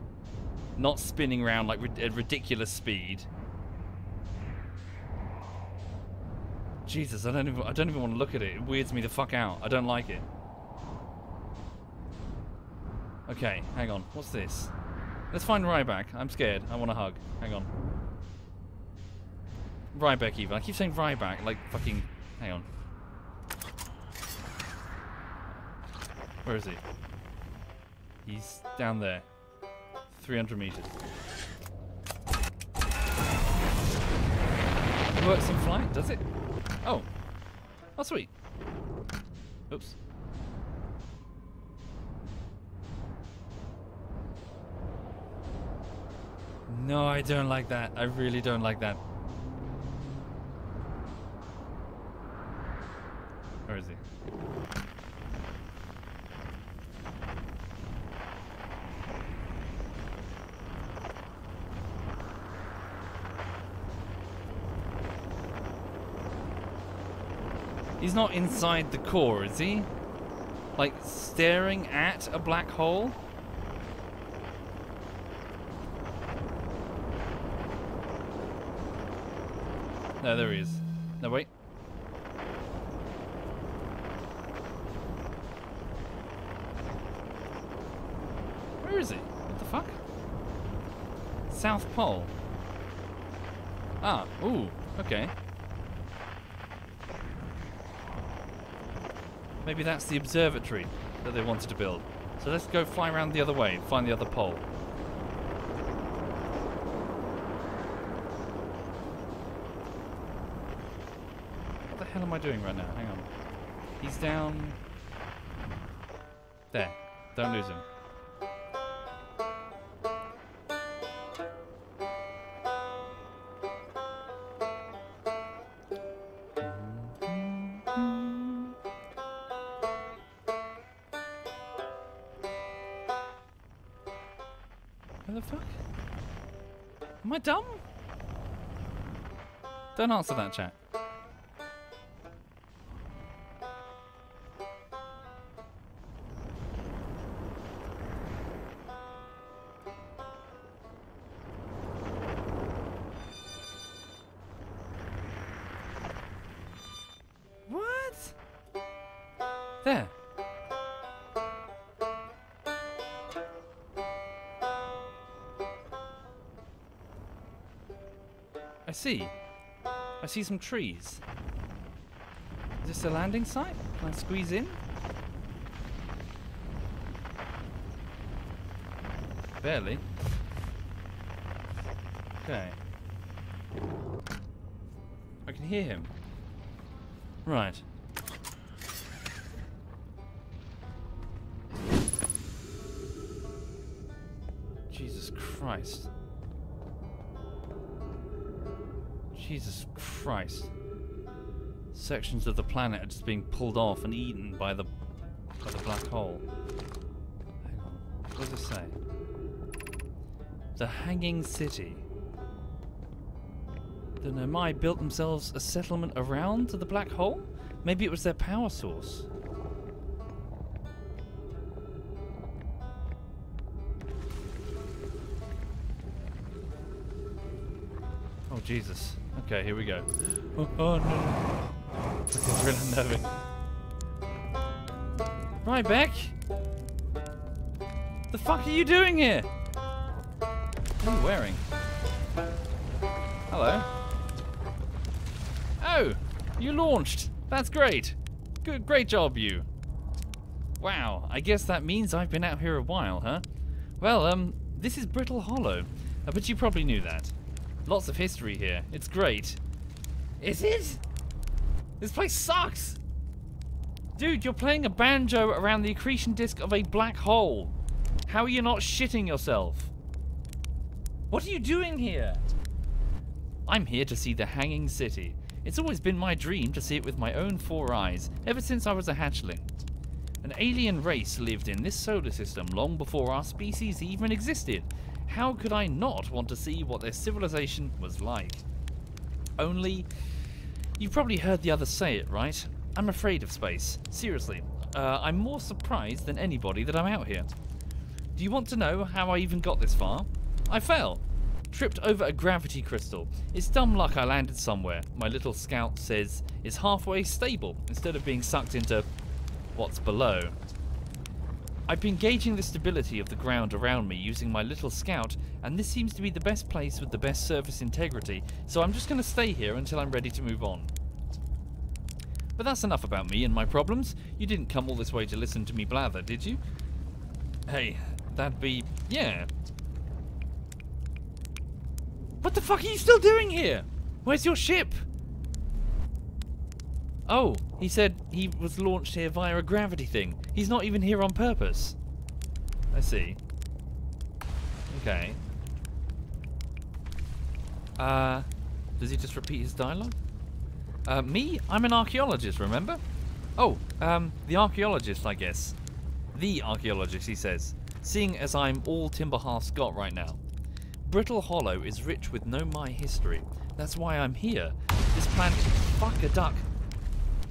not spinning around like at ridiculous speed. Jesus, I don't even I don't even want to look at it. It weirds me the fuck out. I don't like it. Okay, hang on. What's this? Let's find Ryback. I'm scared. I want a hug. Hang on. Ryback even. I keep saying Ryback like fucking hang on. Where is he? He's down there. 300 meters. It works in flight, does it? Oh. Oh, sweet. Oops. No, I don't like that. I really don't like that. Where is he? He's not inside the core, is he? Like, staring at a black hole? No, there he is. No, wait. Where is he? What the fuck? South Pole. Ah, ooh, okay. Maybe that's the observatory that they wanted to build. So let's go fly around the other way, and find the other pole. What the hell am I doing right now? Hang on. He's down... There. Don't lose him. Don't answer that chat. See some trees. Is this a landing site? Can I squeeze in? Barely. Okay. I can hear him. Right. Sections of the planet are just being pulled off and eaten by the by the black hole. Hang on. What does it say? The Hanging City. The Nomai built themselves a settlement around the black hole? Maybe it was their power source. Oh Jesus. Okay, here we go. *gasps* Oh, oh no. Riebeck. The fuck are you doing here? What are you wearing? Hello. Oh, you launched. That's great. Good, great job, you. Wow, I guess that means I've been out here a while, huh? Well, um, this is Brittle Hollow, uh, but you probably knew that. Lots of history here. It's great. Is it? This place sucks! Dude, you're playing a banjo around the accretion disk of a black hole. How are you not shitting yourself? What are you doing here? I'm here to see the Hanging City. It's always been my dream to see it with my own four eyes, ever since I was a hatchling. An alien race lived in this solar system long before our species even existed. How could I not want to see what their civilization was like? Only, you've probably heard the others say it, right? I'm afraid of space. Seriously, uh, I'm more surprised than anybody that I'm out here. Do you want to know how I even got this far? I fell. Tripped over a gravity crystal. It's dumb luck I landed somewhere. My little scout says it's halfway stable instead of being sucked into what's below. I've been gauging the stability of the ground around me using my little scout, and this seems to be the best place with the best surface integrity, so I'm just going to stay here until I'm ready to move on. But that's enough about me and my problems. You didn't come all this way to listen to me blather, did you? Hey, that'd be... yeah, what the fuck are you still doing here? Where's your ship? Oh, he said he was launched here via a gravity thing. He's not even here on purpose. I see. Okay. Uh, does he just repeat his dialogue? Uh, me? I'm an archaeologist, remember? Oh, um, the archaeologist, I guess. The archaeologist, he says. Seeing as I'm all Timberhearth's got right now. Brittle Hollow is rich with Nomai history. That's why I'm here. This planet... Fuck a duck.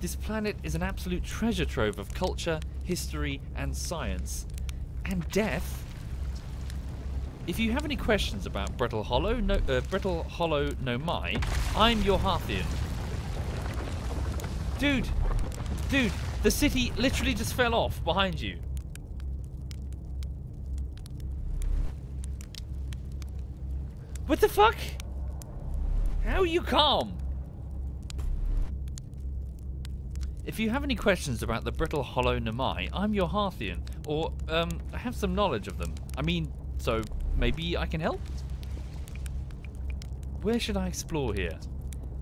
This planet is an absolute treasure trove of culture, history, and science. And death. If you have any questions about Brittle Hollow, no, uh, Brittle Hollow Nomai, I'm your Hearthian. Dude! Dude, the city literally just fell off behind you. What the fuck? How are you calm? If you have any questions about the brittle hollow Nomai, I'm your Hearthian, or, um, I have some knowledge of them. I mean, so maybe I can help? Where should I explore here?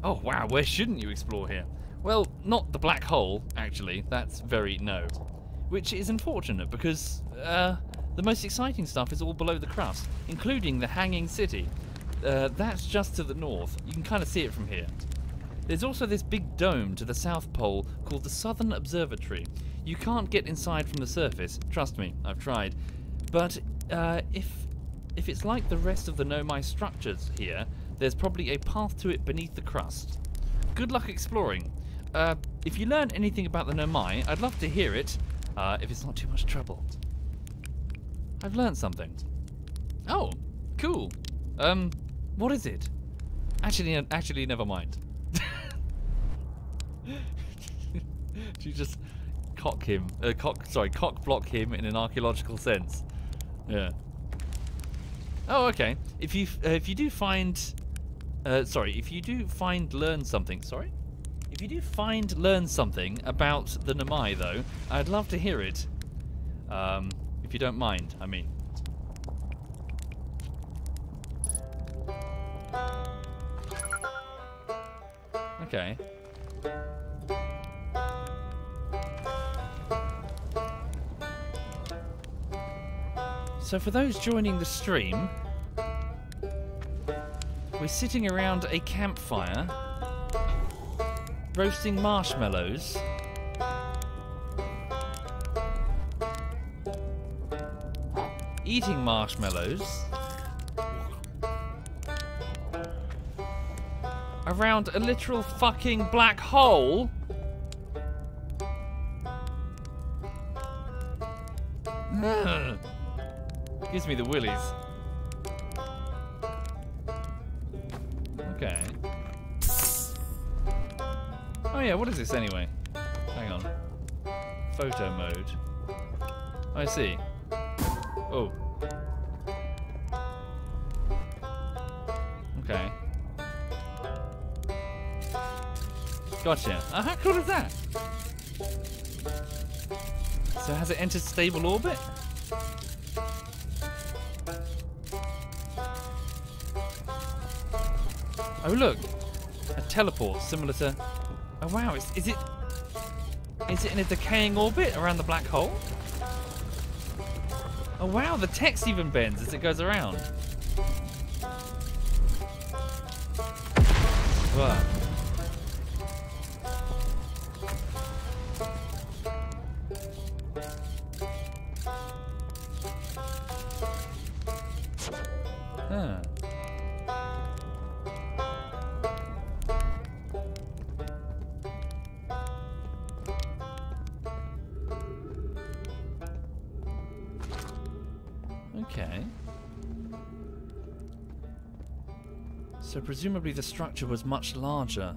Oh wow, where shouldn't you explore here? Well, not the black hole, actually. That's very no. Which is unfortunate because, uh, the most exciting stuff is all below the crust, including the Hanging City, uh, that's just to the north. You can kind of see it from here. There's also this big dome to the south pole called the Southern Observatory. You can't get inside from the surface, trust me, I've tried. But uh, if if it's like the rest of the Nomai structures here, there's probably a path to it beneath the crust. Good luck exploring. Uh, if you learn anything about the Nomai, I'd love to hear it, uh, if it's not too much trouble. I've learned something. Oh, cool. Um, what is it? Actually, actually, never mind. *laughs* you just cock him, uh, cock, sorry, cock block him in an archaeological sense. Yeah. Oh, okay. If you uh, if you do find, uh, sorry, if you do find learn something, sorry, if you do find learn something about the Nomai though, I'd love to hear it. Um, if you don't mind, I mean. Okay. So for those joining the stream, we're sitting around a campfire, roasting marshmallows, eating marshmallows, around a literal fucking black hole. *laughs* Gives me the willies. Okay. Oh yeah, what is this anyway? Hang on. Photo mode. I see. Oh. Okay. Gotcha. Uh, how cool is that? So has it entered stable orbit? Oh look, a teleport similar to. Oh wow, is, is it? Is it in a decaying orbit around the black hole? Oh wow, the text even bends as it goes around. Wow. So presumably the structure was much larger,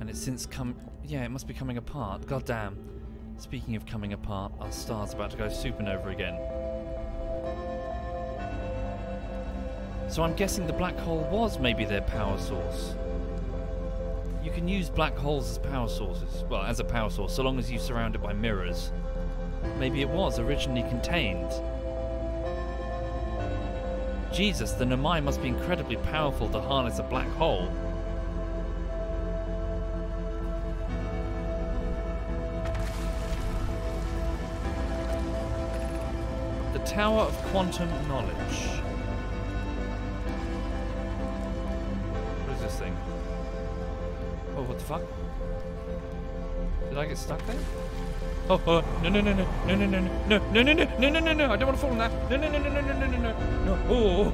and it's since come. Yeah, it must be coming apart. God damn. Speaking of coming apart, our star's about to go supernova again. So I'm guessing the black hole was maybe their power source. You can use black holes as power sources. Well, as a power source, so long as you surround it by mirrors. Maybe it was originally contained. Jesus, the Nomai must be incredibly powerful to harness a black hole. The Tower of Quantum Knowledge. What is this thing? Oh, what the fuck? Did I get stuck there? Oh, oh, no, no, no, no, no, no, no, no, no, no, no, no, no, no, no, I don't want to fall in that. No, no, no, no, no, no, no, no, no, no. Oh,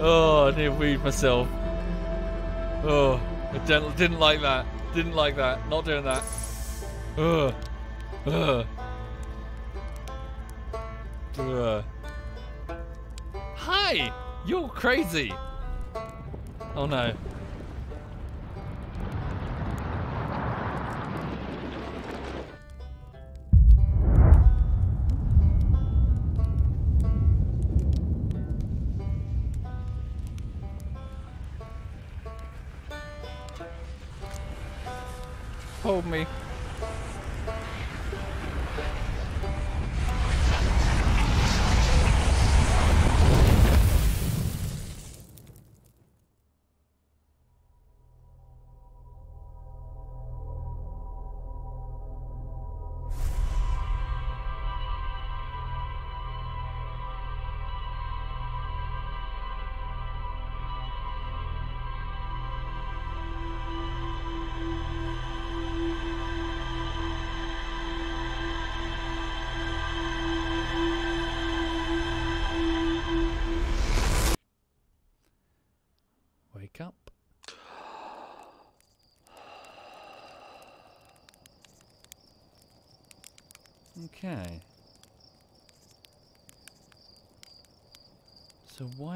oh, I didn't weed myself. Oh, I didn't, didn't like that. Didn't like that. Not doing that. Ugh. Ugh. Ugh. Hi! You're crazy! Oh no.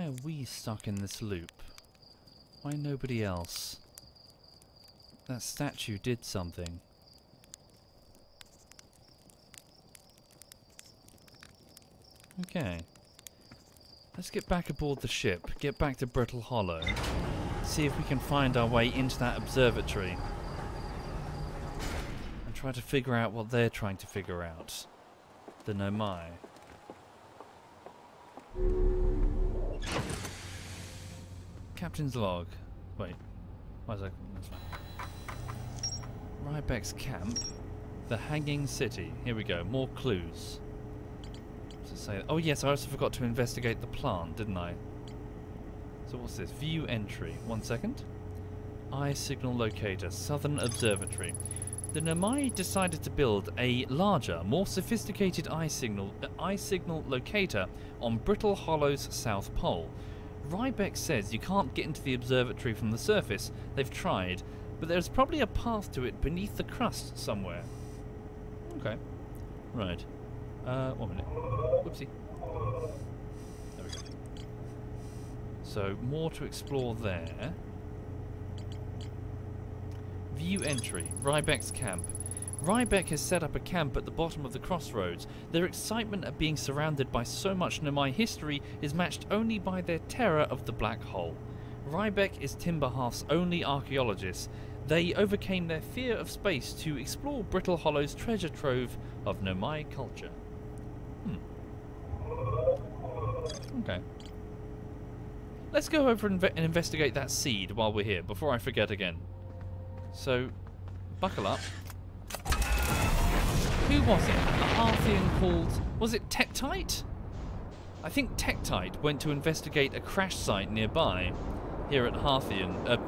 Are we stuck in this loop? Why nobody else? That statue did something. Okay. Let's get back aboard the ship, get back to Brittle Hollow, see if we can find our way into that observatory, and try to figure out what they're trying to figure out. The Nomai. Oh Captain's log. Wait. Why is that? Riebeck's camp. The Hanging City. Here we go. More clues to say. Oh yes, I also forgot to investigate the plant, didn't I? So what's this? View entry. One second. Eye signal locator. Southern Observatory. The Nomai decided to build a larger, more sophisticated eye signal uh, eye signal locator on Brittle Hollow's south pole. Riebeck says you can't get into the observatory from the surface. They've tried, but there's probably a path to it beneath the crust somewhere. Okay. Right. Uh, one minute. Whoopsie. There we go. So, more to explore there. View entry. Riebeck's camp. Riebeck has set up a camp at the bottom of the crossroads. Their excitement at being surrounded by so much Nomai history is matched only by their terror of the black hole. Riebeck is Timber Hearth's only archaeologist. They overcame their fear of space to explore Brittle Hollow's treasure trove of Nomai culture. Hmm. Okay. Let's go over and, and investigate that seed while we're here, before I forget again. So, buckle up. Who was it? A Hearthian called... Was it Tektite? I think Tektite went to investigate a crash site nearby, here at Hearthian, uh,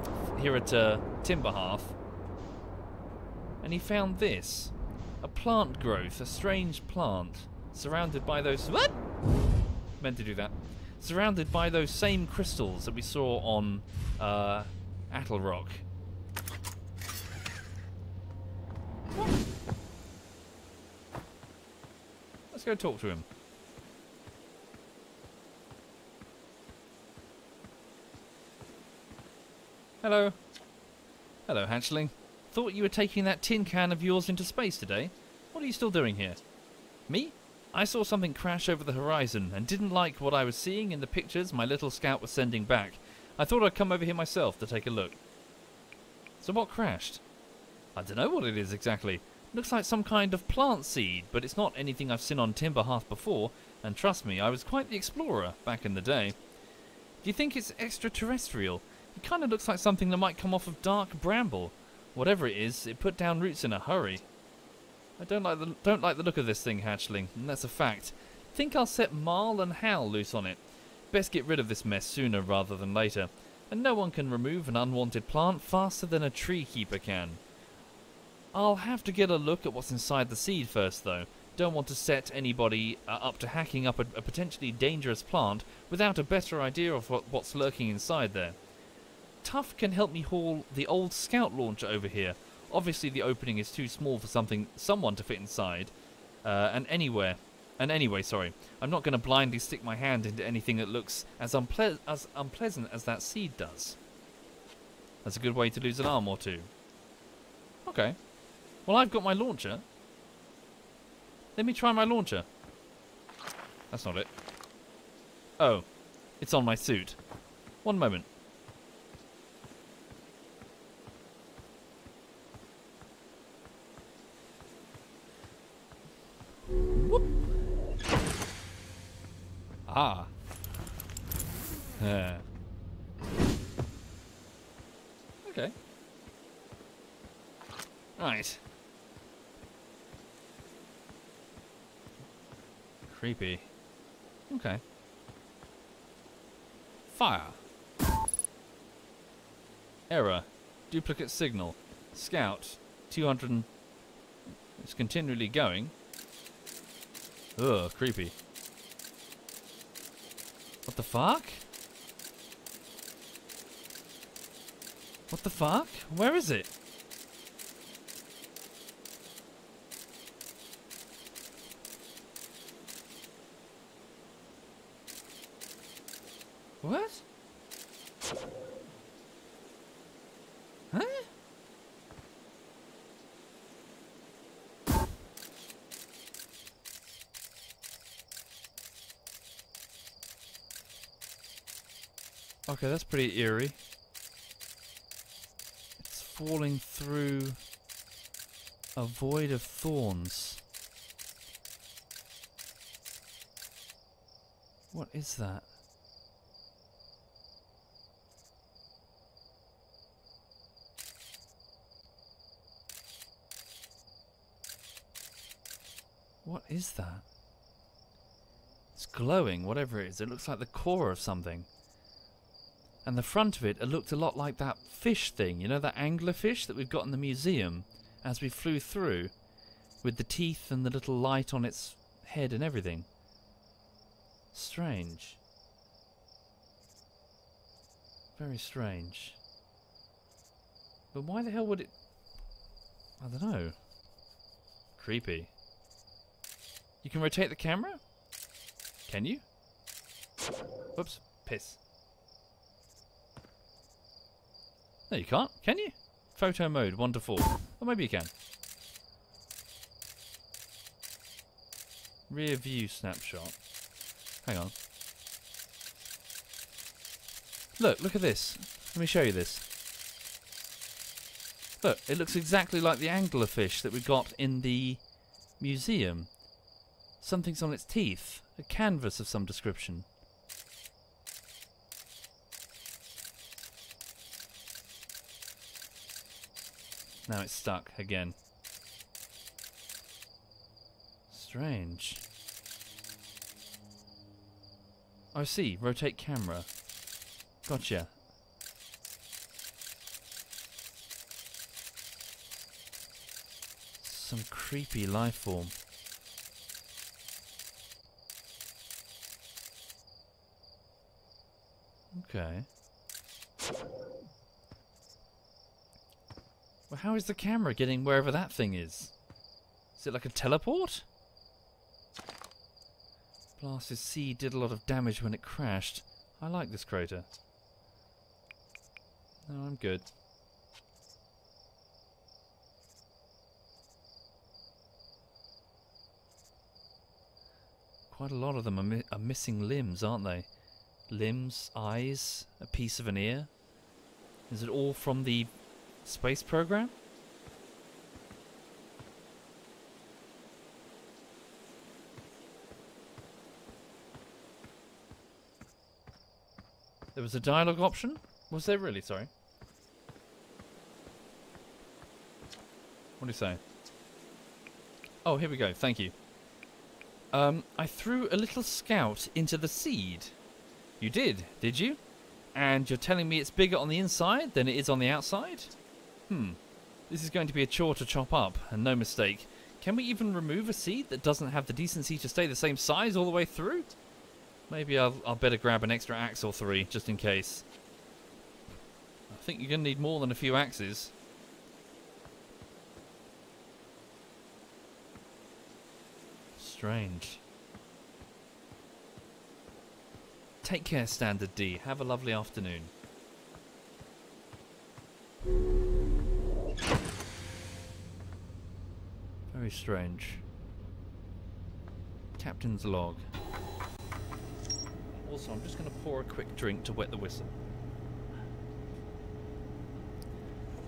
here at uh, and he found this. A plant growth, a strange plant, surrounded by those... What? Meant to do that surrounded by those same crystals that we saw on uh, Attlerock. Let's go talk to him. Hello. Hello, hatchling. Thought you were taking that tin can of yours into space today. What are you still doing here? Me? I saw something crash over the horizon and didn't like what I was seeing in the pictures my little scout was sending back. I thought I'd come over here myself to take a look. So what crashed? I don't know what it is exactly. Looks like some kind of plant seed, but it's not anything I've seen on Timber Hearth before, and trust me, I was quite the explorer back in the day. Do you think it's extraterrestrial? It kind of looks like something that might come off of dark bramble. Whatever it is, it put down roots in a hurry. I don't like the don't like the look of this thing, hatchling, and that's a fact. Think I'll set Marl and Hal loose on it. Best get rid of this mess sooner rather than later. And no one can remove an unwanted plant faster than a tree keeper can. I'll have to get a look at what's inside the seed first, though. Don't want to set anybody uh, up to hacking up a, a, potentially dangerous plant without a better idea of what, what's lurking inside there. Tuff can help me haul the old scout launcher over here. Obviously, the opening is too small for something, someone to fit inside, uh, and anywhere. And anyway, sorry, I'm not going to blindly stick my hand into anything that looks as, unple as unpleasant as that seed does. That's a good way to lose an arm or two. Okay. Well, I've got my launcher. Let me try my launcher. That's not it. Oh, it's on my suit. One moment. Ah. Uh. Okay. Right. Creepy. Okay. Fire. Error. Duplicate signal. Scout. 200. It's continually going. Ugh, creepy. What the fuck? What the fuck? Where is it? What? Huh? Okay, that's pretty eerie. It's falling through a void of thorns. What is that? What is that? It's glowing, whatever it is. It looks like the core of something. And the front of it, looked a lot like that fish thing, you know, that anglerfish that we've got in the museum as we flew through with the teeth and the little light on its head and everything. Strange. Very strange. But why the hell would it... I don't know. Creepy. You can rotate the camera? Can you? Whoops. Piss. No, you can't. Can you? Photo mode, 1 to 4. Or maybe you can. Rear view snapshot. Hang on. Look, look at this. Let me show you this. Look, it looks exactly like the anglerfish that we got in the museum. Something's on its teeth. A canvas of some description. Now it's stuck again. Strange. I see. Rotate camera. Gotcha. Some creepy life form. Okay. How is the camera getting wherever that thing is? Is it like a teleport? Blast's sea did a lot of damage when it crashed. I like this crater. No, I'm good. Quite a lot of them are, mi are missing limbs, aren't they? Limbs, eyes, a piece of an ear. Is it all from the space program? There was a dialogue option? Was there really? Sorry. What do you say? Oh, here we go. Thank you. Um, I threw a little scout into the seed. You did, did you? And you're telling me it's bigger on the inside than it is on the outside? Hmm. This is going to be a chore to chop up, and no mistake. Can we even remove a seed that doesn't have the decency to stay the same size all the way through? Maybe I'll, I'll better grab an extra axe or three, just in case. I think you're going to need more than a few axes. Strange. Take care, Standard D. Have a lovely afternoon. Very strange. Captain's log. Also, I'm just going to pour a quick drink to wet the whistle.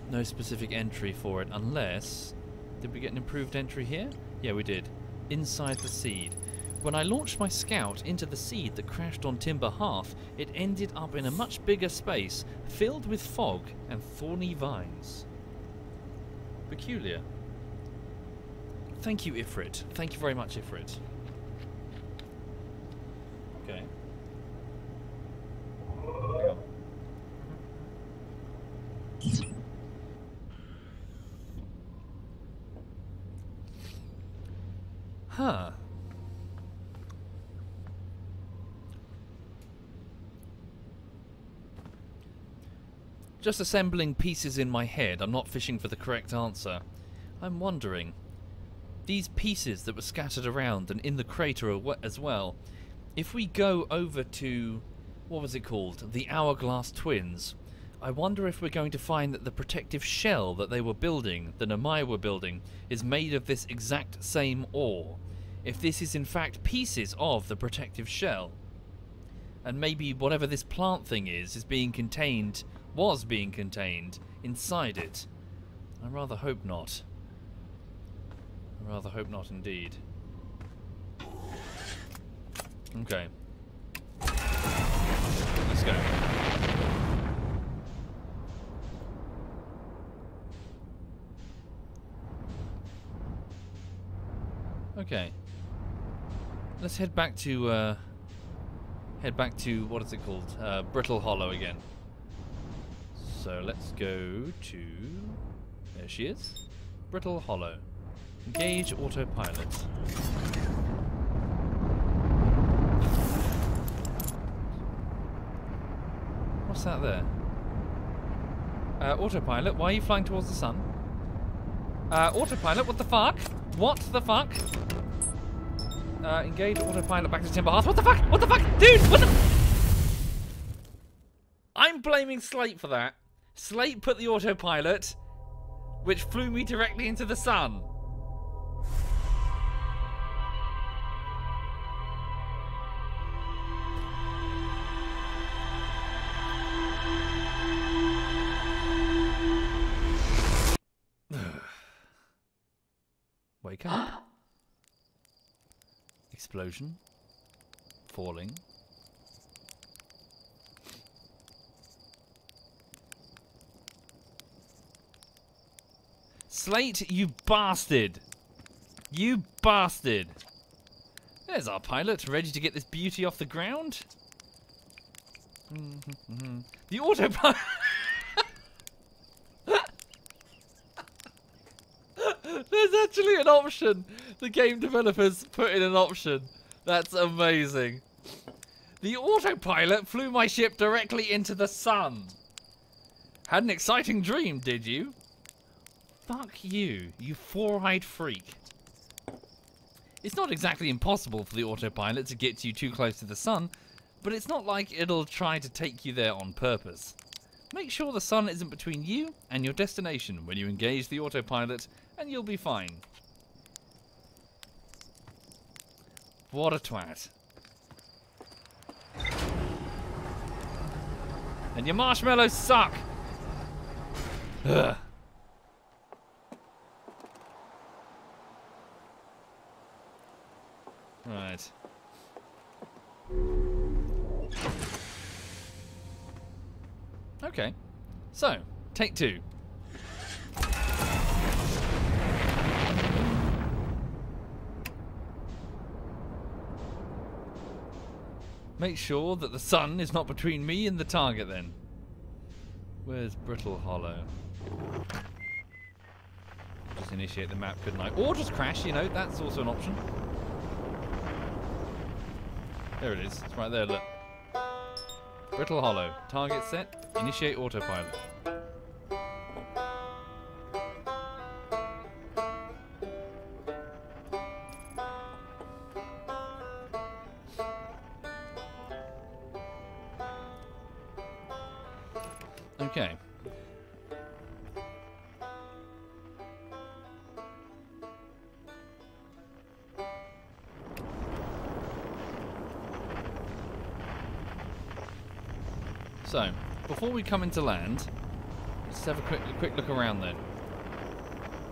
No specific entry for it, unless... Did we get an improved entry here? Yeah, we did. Inside the seed. When I launched my scout into the seed that crashed on Timber Hearth, it ended up in a much bigger space, filled with fog and thorny vines. Peculiar. Thank you, Ifrit. Thank you very much, Ifrit. Okay. Huh. Just assembling pieces in my head. I'm not fishing for the correct answer. I'm wondering. These pieces that were scattered around and in the crater as well. If we go over to... What was it called? The Hourglass Twins. I wonder if we're going to find that the protective shell that they were building, the Nomai were building, is made of this exact same ore. If this is in fact pieces of the protective shell. And maybe whatever this plant thing is, is being contained was being contained inside it. I rather hope not. Rather hope not indeed. Okay. Let's go. Okay. Let's head back to, uh, head back to, what is it called? Uh, Brittle Hollow again. So let's go to... There she is. Brittle Hollow. Engage autopilot. What's that there? Uh, autopilot, why are you flying towards the sun? Uh, autopilot, what the fuck? What the fuck? Uh, engage autopilot back to Timber Hearth. What the fuck? What the fuck? Dude, what the... I'm blaming Slate for that. Slate put the autopilot, which flew me directly into the sun. Wake up. *gasps* Explosion. Falling. Slate, you bastard! You bastard! There's our pilot, ready to get this beauty off the ground. Mm-hmm, mm-hmm. the autopilot. *laughs* There's actually an option. The game developers put in an option. That's amazing. The autopilot flew my ship directly into the sun. Had an exciting dream, did you? Fuck you, you four-eyed freak. It's not exactly impossible for the autopilot to get you too close to the sun, but it's not like it'll try to take you there on purpose. Make sure the sun isn't between you and your destination when you engage the autopilot, and you'll be fine. What a twat. And your marshmallows suck! Ugh. Right. Okay. So, take two. Make sure that the sun is not between me and the target then. Where's Brittle Hollow? Just initiate the map, couldn't I? Or just crash, you know, that's also an option. There it is. It's right there, look. Brittle Hollow. Target set. Initiate autopilot. Okay. Before we come into land, let's have a quick, a quick look around then.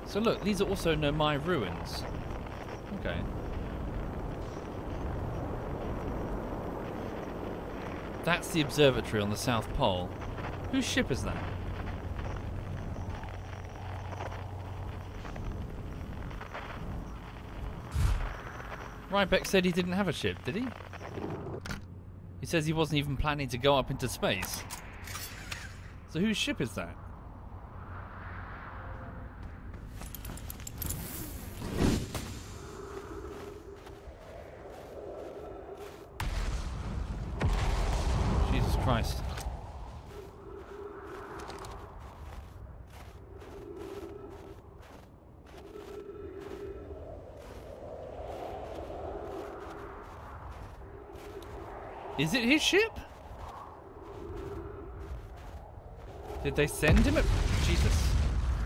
So look, these are also Nomai ruins. Okay. That's the observatory on the South Pole. Whose ship is that? Riebeck said he didn't have a ship, did he? He says he wasn't even planning to go up into space. So whose ship is that? Jesus Christ. Is it his ship? Did they send him a... Jesus.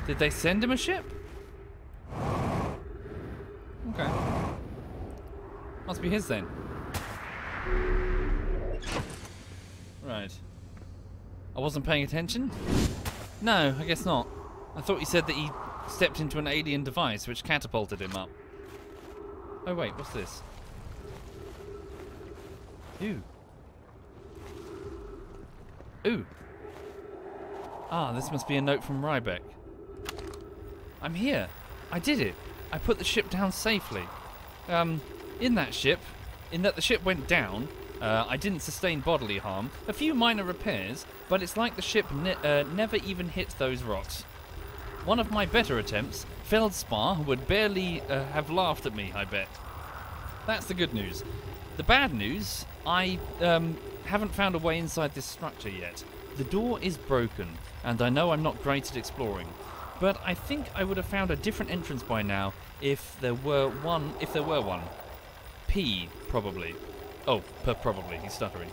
Did they send him a ship? Okay. Must be his then. Right. I wasn't paying attention? No, I guess not. I thought you said that he stepped into an alien device which catapulted him up. Oh wait, what's this? Ooh. Ooh. Ah, this must be a note from Riebeck. I'm here. I did it. I put the ship down safely. Um, in that ship, in that the ship went down, uh, I didn't sustain bodily harm. A few minor repairs, but it's like the ship ne uh, never even hit those rocks. One of my better attempts, Feldspar would barely uh, have laughed at me, I bet. That's the good news. The bad news, I um, haven't found a way inside this structure yet. The door is broken, and I know I'm not great at exploring, but I think I would have found a different entrance by now if there were one. If there were one, P probably. Oh, per probably. He's stuttering.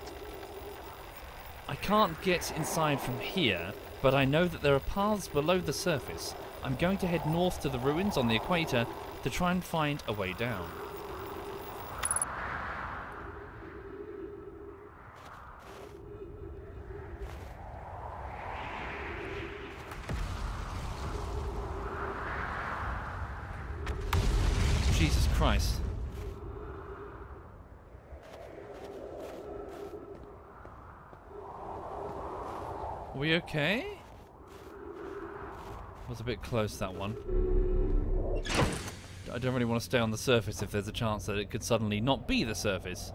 I can't get inside from here, but I know that there are paths below the surface. I'm going to head north to the ruins on the equator to try and find a way down. Jesus Christ. Are okay? Was a bit close that one. I don't really want to stay on the surface if there's a chance that it could suddenly not be the surface.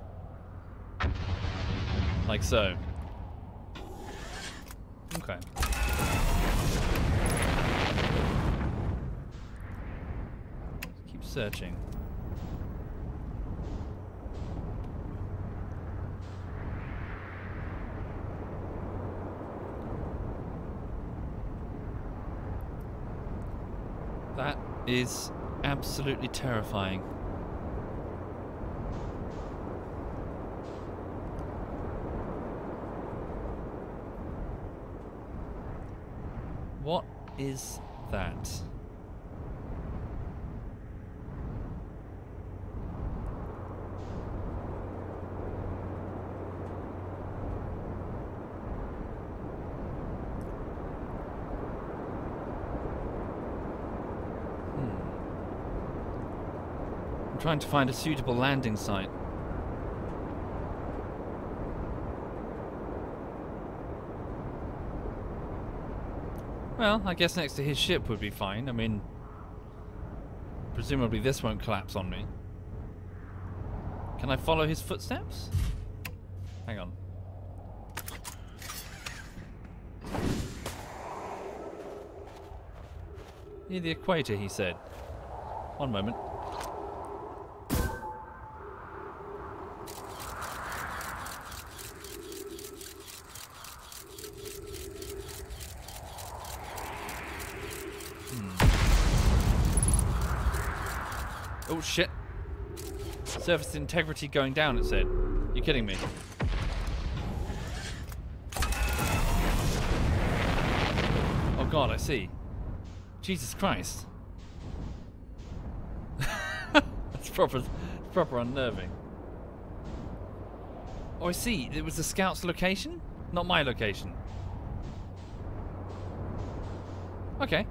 Like so. Okay. Keep searching. That is absolutely terrifying. What is that? Hmm. I'm trying to find a suitable landing site. Well, I guess next to his ship would be fine. I mean, presumably this won't collapse on me. Can I follow his footsteps? Hang on. Near the equator, he said. One moment. Surface integrity going down, it said. You're kidding me. Oh god, I see. Jesus Christ. *laughs* That's proper proper unnerving. Oh I see, it was the scout's location? Not my location. Okay.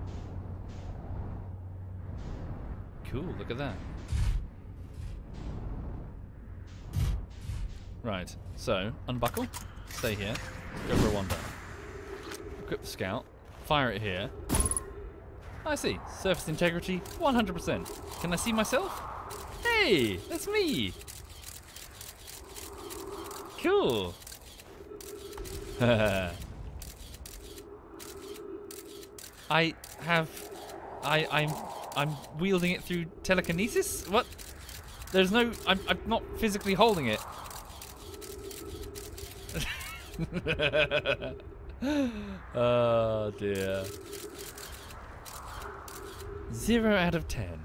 Cool, look at that. Right, so, unbuckle, stay here, go for a wander. Equip the scout, fire it here. I see, surface integrity, 100%. Can I see myself? Hey, that's me! Cool! *laughs* I have... I, I'm I'm wielding it through telekinesis? What? There's no... I'm, I'm not physically holding it. *laughs* oh dear. Zero out of ten.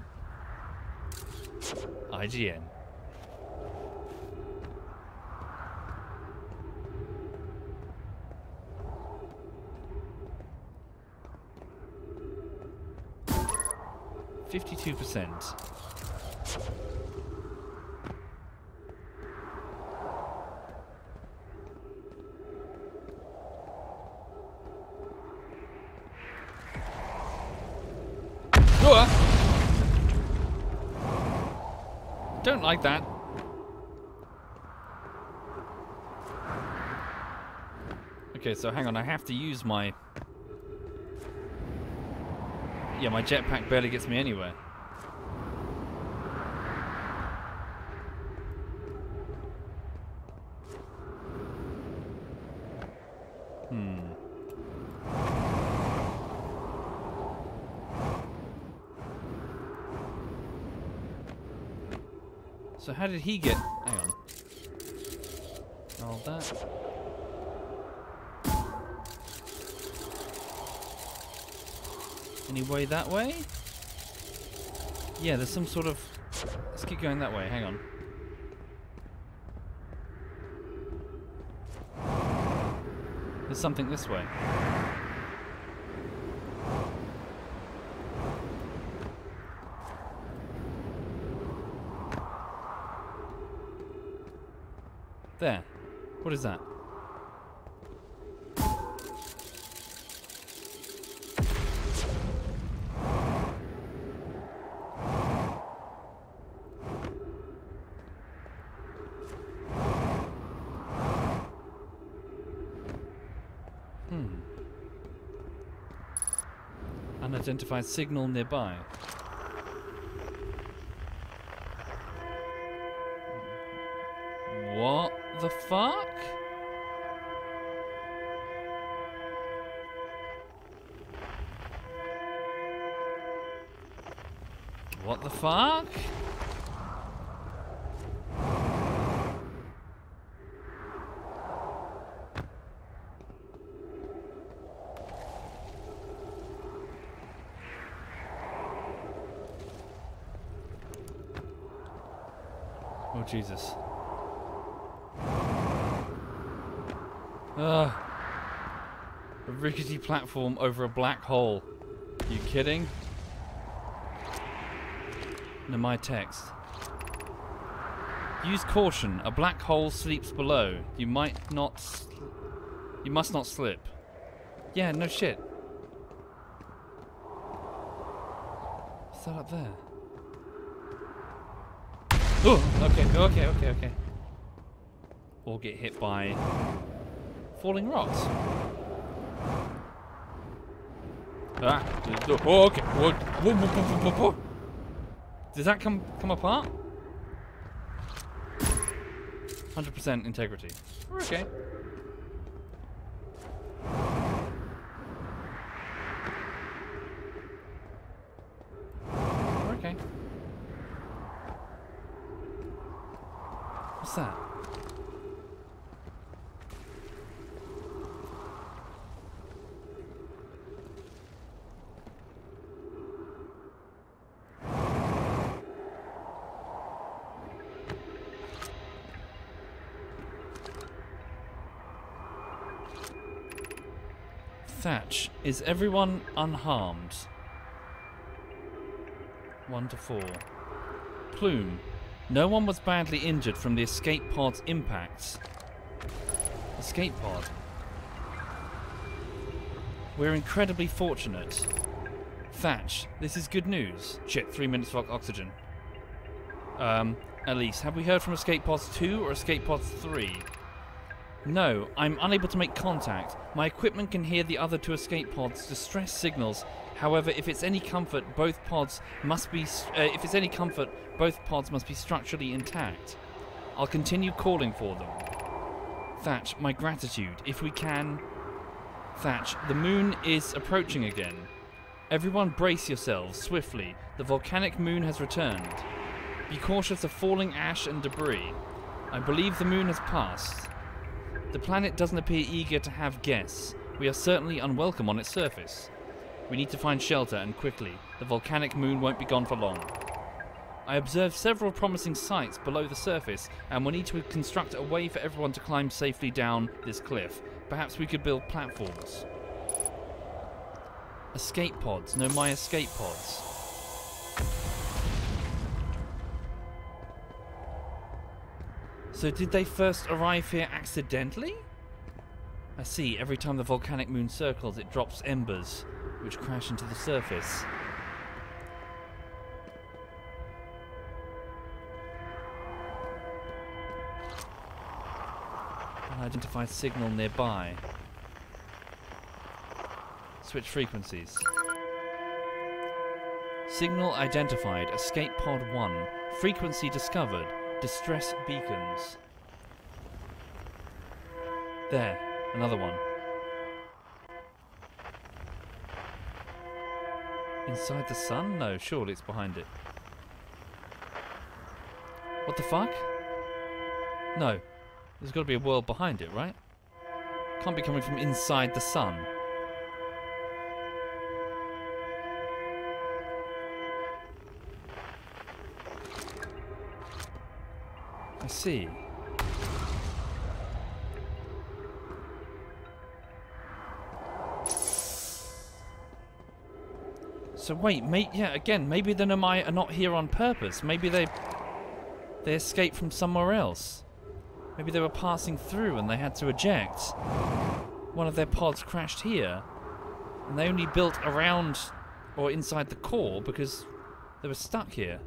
IGN. Fifty-two percent. Don't like that. Okay, so hang on, I have to use my... Yeah, my jetpack barely gets me anywhere. So how did he get... Hang on. All that. Any way that way? Yeah, there's some sort of... Let's keep going that way, hang on. There's something this way. What is that? Hmm. Unidentified signal nearby. What the fuck? Fuck? Oh Jesus. Ugh. A rickety platform over a black hole. You kidding? No, my text. Use caution. A black hole sleeps below. You might not. You must not slip. Yeah, no shit. What's that up there? Oh, okay, okay, okay, okay. Or get hit by falling rocks. Ah, oh, okay. Does that come come apart? 100% integrity. Okay. Okay. What's that? Thatch, is everyone unharmed? One to four. Plume, no one was badly injured from the escape pod's impacts. Escape pod. We're incredibly fortunate. Thatch, this is good news. Shit, three minutes for oxygen. Um, Elise, have we heard from Escape Pods 2 or Escape Pods 3? No, I'm unable to make contact. My equipment can hear the other two escape pods' distress signals. However, if it's any comfort, both pods must be. Uh, if it's any comfort, both pods must be structurally intact. I'll continue calling for them. Thatch, my gratitude. If we can. Thatch, the moon is approaching again. Everyone brace yourselves swiftly. The volcanic moon has returned. Be cautious of falling ash and debris. I believe the moon has passed. The planet doesn't appear eager to have guests. We are certainly unwelcome on its surface. We need to find shelter and quickly. The volcanic moon won't be gone for long. I observed several promising sites below the surface, and we need to construct a way for everyone to climb safely down this cliff. Perhaps we could build platforms. Escape pods. No, my escape pods. So did they first arrive here accidentally? I see, every time the volcanic moon circles it drops embers, which crash into the surface. Unidentified signal nearby. Switch frequencies. Signal identified. Escape pod 1. Frequency discovered. Distress beacons. There, another one. Inside the sun? No, surely it's behind it. What the fuck? No. There's got to be a world behind it, right? Can't be coming from inside the sun. See. So wait, mate, yeah, again, maybe the Nomai are not here on purpose. Maybe they they escaped from somewhere else. Maybe they were passing through and they had to eject. One of their pods crashed here. And they only built around or inside the core because they were stuck here.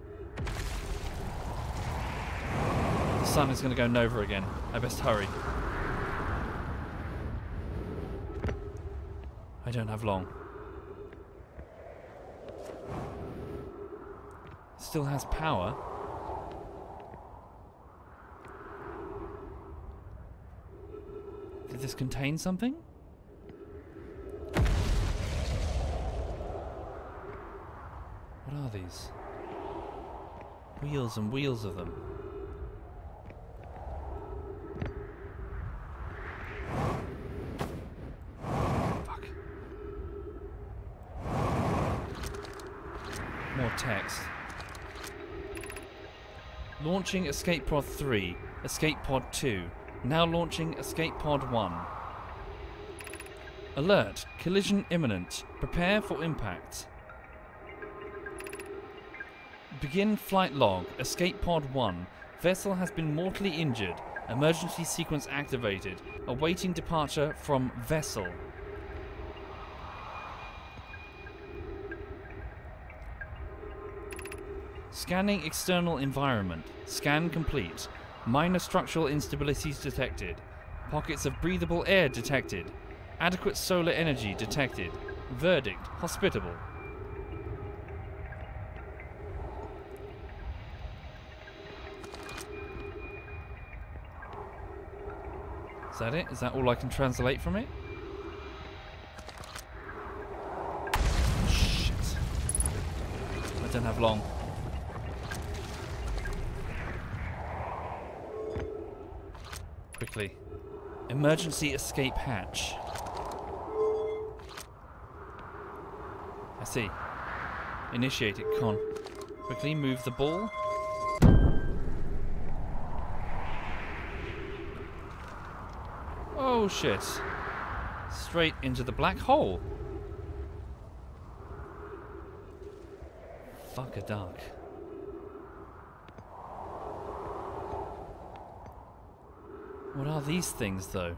The sun is going to go nova again. I best hurry. I don't have long. Still has power. Did this contain something? What are these? Wheels and wheels of them. Fuck. More text. Launching Escape Pod 3, Escape Pod 2. Now launching Escape Pod 1. Alert! Collision imminent. Prepare for impact. Begin flight log. Escape Pod 1. Vessel has been mortally injured. Emergency sequence activated. Awaiting departure from vessel. Scanning external environment. Scan complete. Minor structural instabilities detected. Pockets of breathable air detected. Adequate solar energy detected. Verdict hospitable. Is that it? Is that all I can translate from it? Shit. I don't have long. Quickly. Emergency escape hatch. I see. Initiate it, con. Quickly move the ball. Oh shit. Straight into the black hole. Fuck a duck. What are these things, though?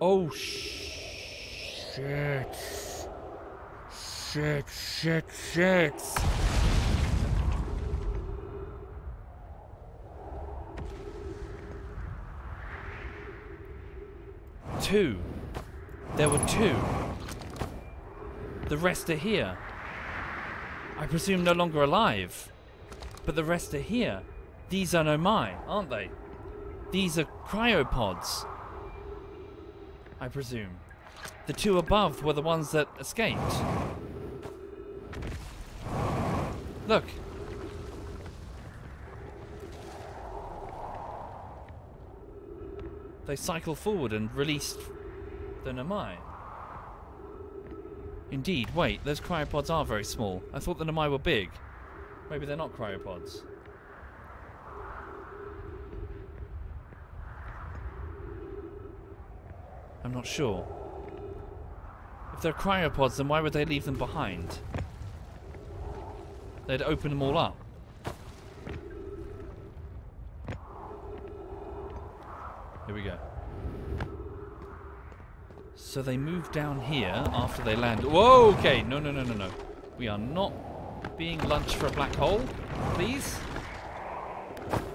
Oh, shit. Shit, shit, shit. Two. There were two. The rest are here. I presume no longer alive. But the rest are here. These are no Nomai, aren't they? These are cryopods. I presume. The two above were the ones that escaped. Look. They cycle forward and released the Nomai. Indeed, wait, those cryopods are very small. I thought the Nomai were big. Maybe they're not cryopods. Not sure. If they're cryopods, then why would they leave them behind? They'd open them all up. Here we go. So they move down here after they land. Whoa, okay. No, no, no, no, no. We are not being lunch for a black hole, please.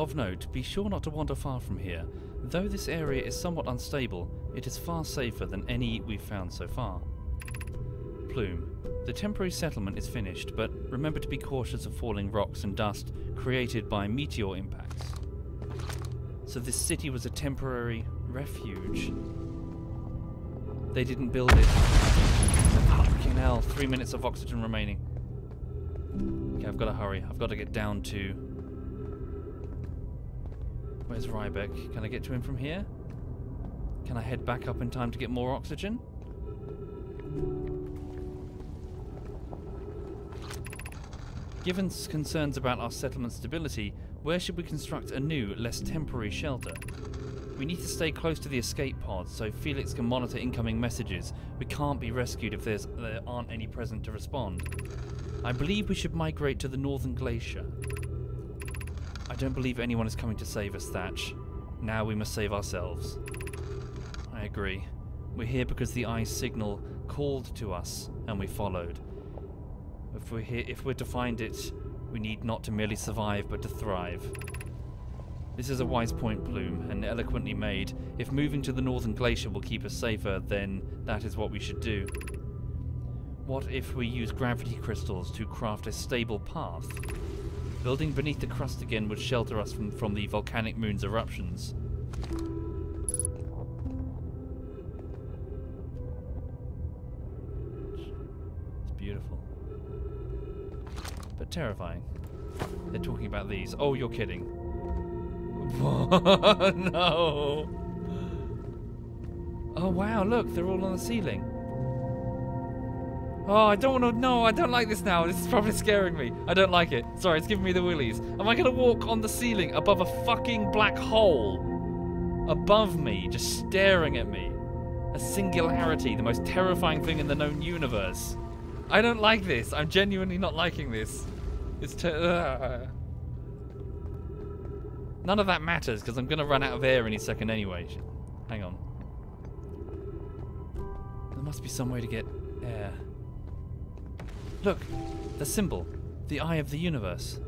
Of note, be sure not to wander far from here. Though this area is somewhat unstable, it is far safer than any we've found so far. Plume. The temporary settlement is finished, but remember to be cautious of falling rocks and dust created by meteor impacts. So this city was a temporary refuge. They didn't build it. Fucking hell, three minutes of oxygen remaining. Okay, I've got to hurry. I've got to get down to... Where's Riebeck? Can I get to him from here? Can I head back up in time to get more oxygen? Given concerns about our settlement stability, where should we construct a new, less temporary shelter? We need to stay close to the escape pods so Filix can monitor incoming messages. We can't be rescued if there aren't any present to respond. I believe we should migrate to the northern glacier. I don't believe anyone is coming to save us, Thatch. Now we must save ourselves. I agree. We're here because the eye signal called to us and we followed. If we're here, if we're to find it, we need not to merely survive but to thrive. This is a wise point, Bloom, and eloquently made. If moving to the northern glacier will keep us safer, then that is what we should do. What if we use gravity crystals to craft a stable path? Building beneath the crust again would shelter us from, from the volcanic moon's eruptions. It's beautiful. But terrifying. They're talking about these. Oh, you're kidding. *laughs* no! Oh, wow, look, they're all on the ceiling. Oh, I don't want to. No, I don't like this now. This is probably scaring me. I don't like it. Sorry, it's giving me the willies. Am I going to walk on the ceiling above a fucking black hole? Above me, just staring at me. A singularity, the most terrifying thing in the known universe. I don't like this. I'm genuinely not liking this. It's ter- None of that matters because I'm going to run out of air any second anyway. Hang on. There must be some way to get air. Look, the symbol, the eye of the universe.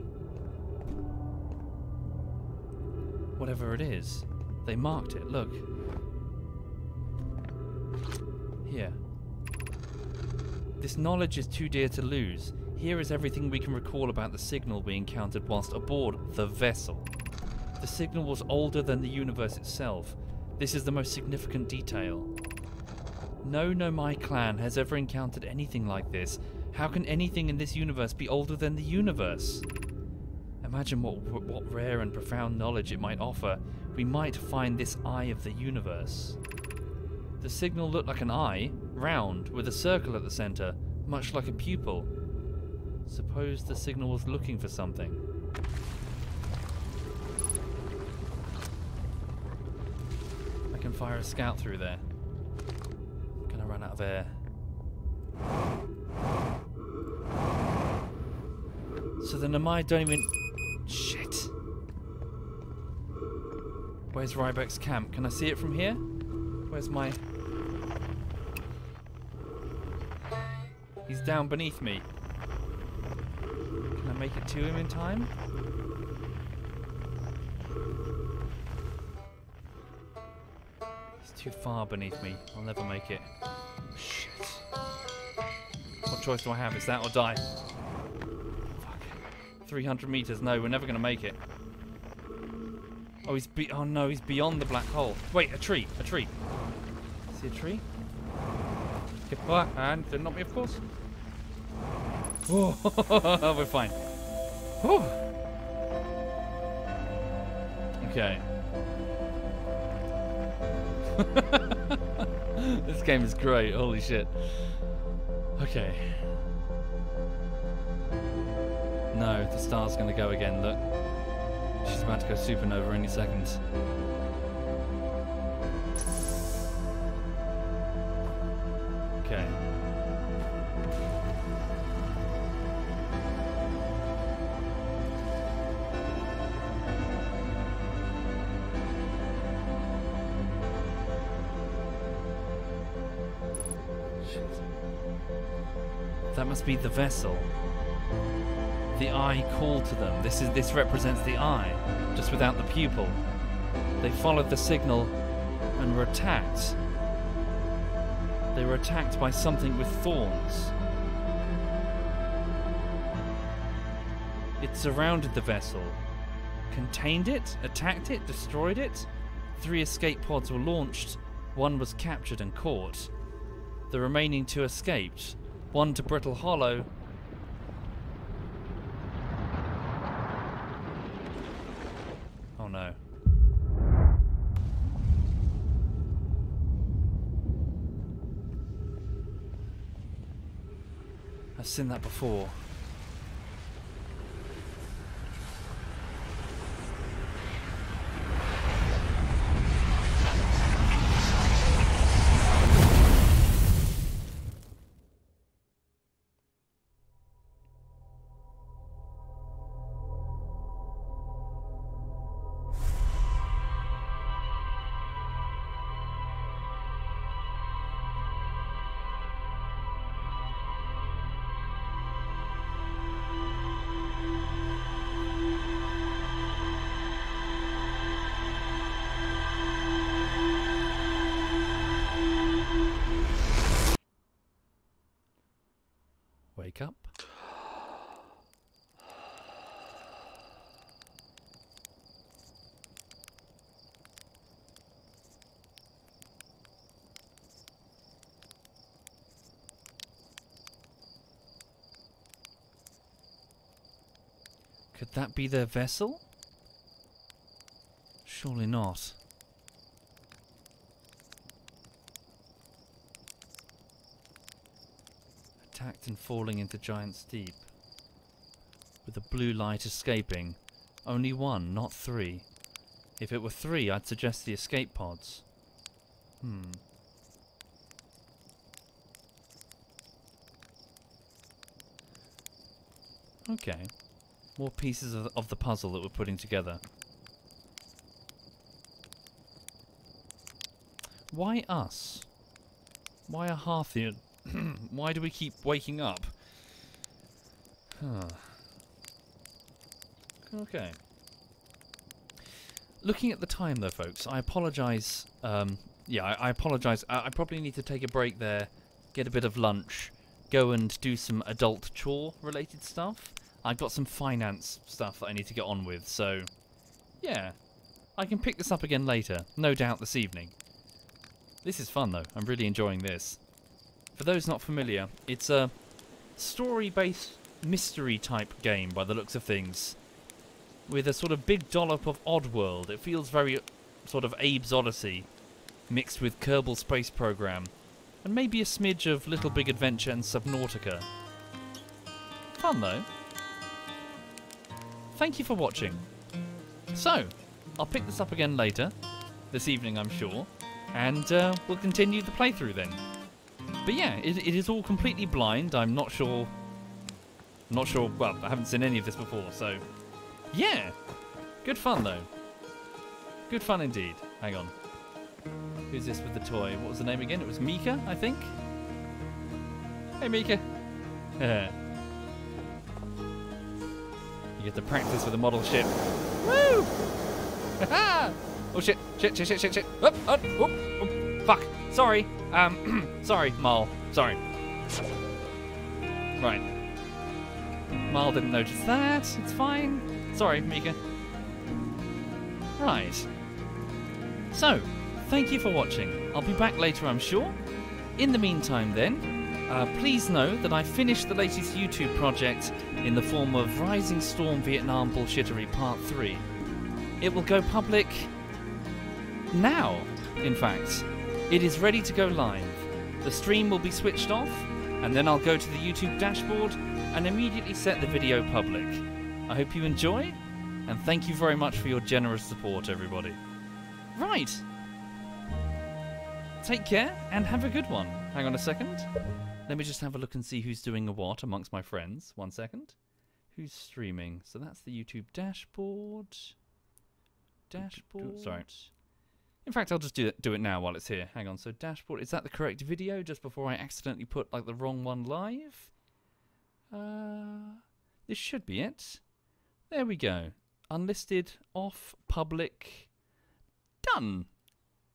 Whatever it is, they marked it. Look. Here. This knowledge is too dear to lose. Here is everything we can recall about the signal we encountered whilst aboard the vessel. The signal was older than the universe itself. This is the most significant detail. No Nomai clan has ever encountered anything like this. How can anything in this universe be older than the universe? Imagine what, what rare and profound knowledge it might offer. We might find this eye of the universe. The signal looked like an eye, round, with a circle at the centre, much like a pupil. Suppose the signal was looking for something. I can fire a scout through there. Can I'm gonna run out of air. So the Nomai don't even. Shit. Where's Riebeck's camp? Can I see it from here? Where's my. He's down beneath me. Can I make it to him in time? He's too far beneath me. I'll never make it. Oh, shit. Choice do I have? Is that or die? Fuck. 300 meters. No, we're never going to make it. Oh, he's be- Oh no, he's beyond the black hole. Wait, a tree. A tree. See a tree? Oh, and did not me, of course. Oh, *laughs* we're fine. Whew. Okay. *laughs* this game is great. Holy shit. Okay. No, the star's gonna go again. Look. She's about to go supernova any second. Must be the vessel. The eye called to them. This is this represents the eye, just without the pupil. They followed the signal and were attacked. They were attacked by something with thorns. It surrounded the vessel, contained it, attacked it, destroyed it. Three escape pods were launched. One was captured and caught. The remaining two escaped. One to Brittle Hollow. Oh no. I've seen that before. Be their vessel? Surely not. Attacked and falling into Giant's Deep. With the blue light escaping. Only one, not three. If it were three, I'd suggest the escape pods. Hmm. Okay. More pieces of, of the puzzle that we're putting together. Why us? Why a Hearthian? *clears throat* Why do we keep waking up? Huh. Okay. Looking at the time though, folks, I apologise. Um, yeah, I, I apologise. I, I probably need to take a break there, get a bit of lunch, go and do some adult chore related stuff. I've got some finance stuff that I need to get on with, so yeah. I can pick this up again later, no doubt this evening. This is fun though, I'm really enjoying this. For those not familiar, it's a story-based mystery type game by the looks of things. With a sort of big dollop of Oddworld. It feels very sort of Abe's Oddysee mixed with Kerbal Space Program. And maybe a smidge of Little Big Adventure and Subnautica. Fun though. Thank you for watching. So, I'll pick this up again later, this evening I'm sure, and uh, we'll continue the playthrough then. But yeah, it, it is all completely blind. I'm not sure. not sure. Well, I haven't seen any of this before, so yeah, good fun though. Good fun indeed. Hang on. Who's this with the toy? What was the name again? It was Mica, I think. Hey, Mica. *laughs* you get to practice with a model ship. Woo! *laughs* oh shit! Shit! Shit! Shit! Shit! Shit! Oh, oh, oh, fuck! Sorry. Um, *clears throat* sorry, Mal. Sorry. Right. Mal didn't notice that. It's fine. Sorry, Mica. Right. So, thank you for watching. I'll be back later, I'm sure. In the meantime, then, uh, please know that I finished the latest YouTube project in the form of Rising Storm Vietnam Bullshittery Part 3. It will go public now, in fact. It is ready to go live. The stream will be switched off, and then I'll go to the YouTube dashboard and immediately set the video public. I hope you enjoy, and thank you very much for your generous support, everybody. Right. Take care and have a good one. Hang on a second. Let me just have a look and see who's doing a what amongst my friends. One second. Who's streaming? So that's the YouTube dashboard. Dashboard. Sorry. In fact, I'll just do it, do it now while it's here. Hang on. So dashboard, is that the correct video just before I accidentally put like the wrong one live? Uh, this should be it. There we go. Unlisted, off, public, done.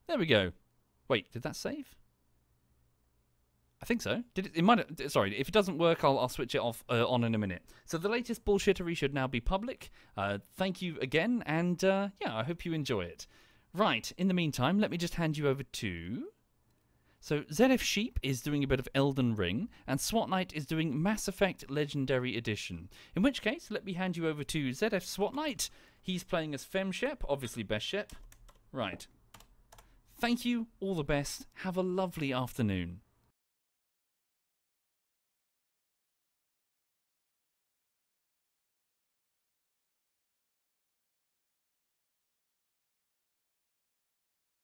There we go. Wait, did that save? I think so. Did it? It might. Have, sorry, if it doesn't work, I'll, I'll switch it off uh, on in a minute. So the latest bullshittery should now be public. Uh, thank you again, and uh, yeah, I hope you enjoy it. Right, in the meantime, let me just hand you over to... So, ZF Sheep is doing a bit of Elden Ring, and SWAT Knight is doing Mass Effect Legendary Edition. In which case, let me hand you over to ZF SWAT Knight. He's playing as FemShep, obviously Best Shep. Right. Thank you, all the best, have a lovely afternoon.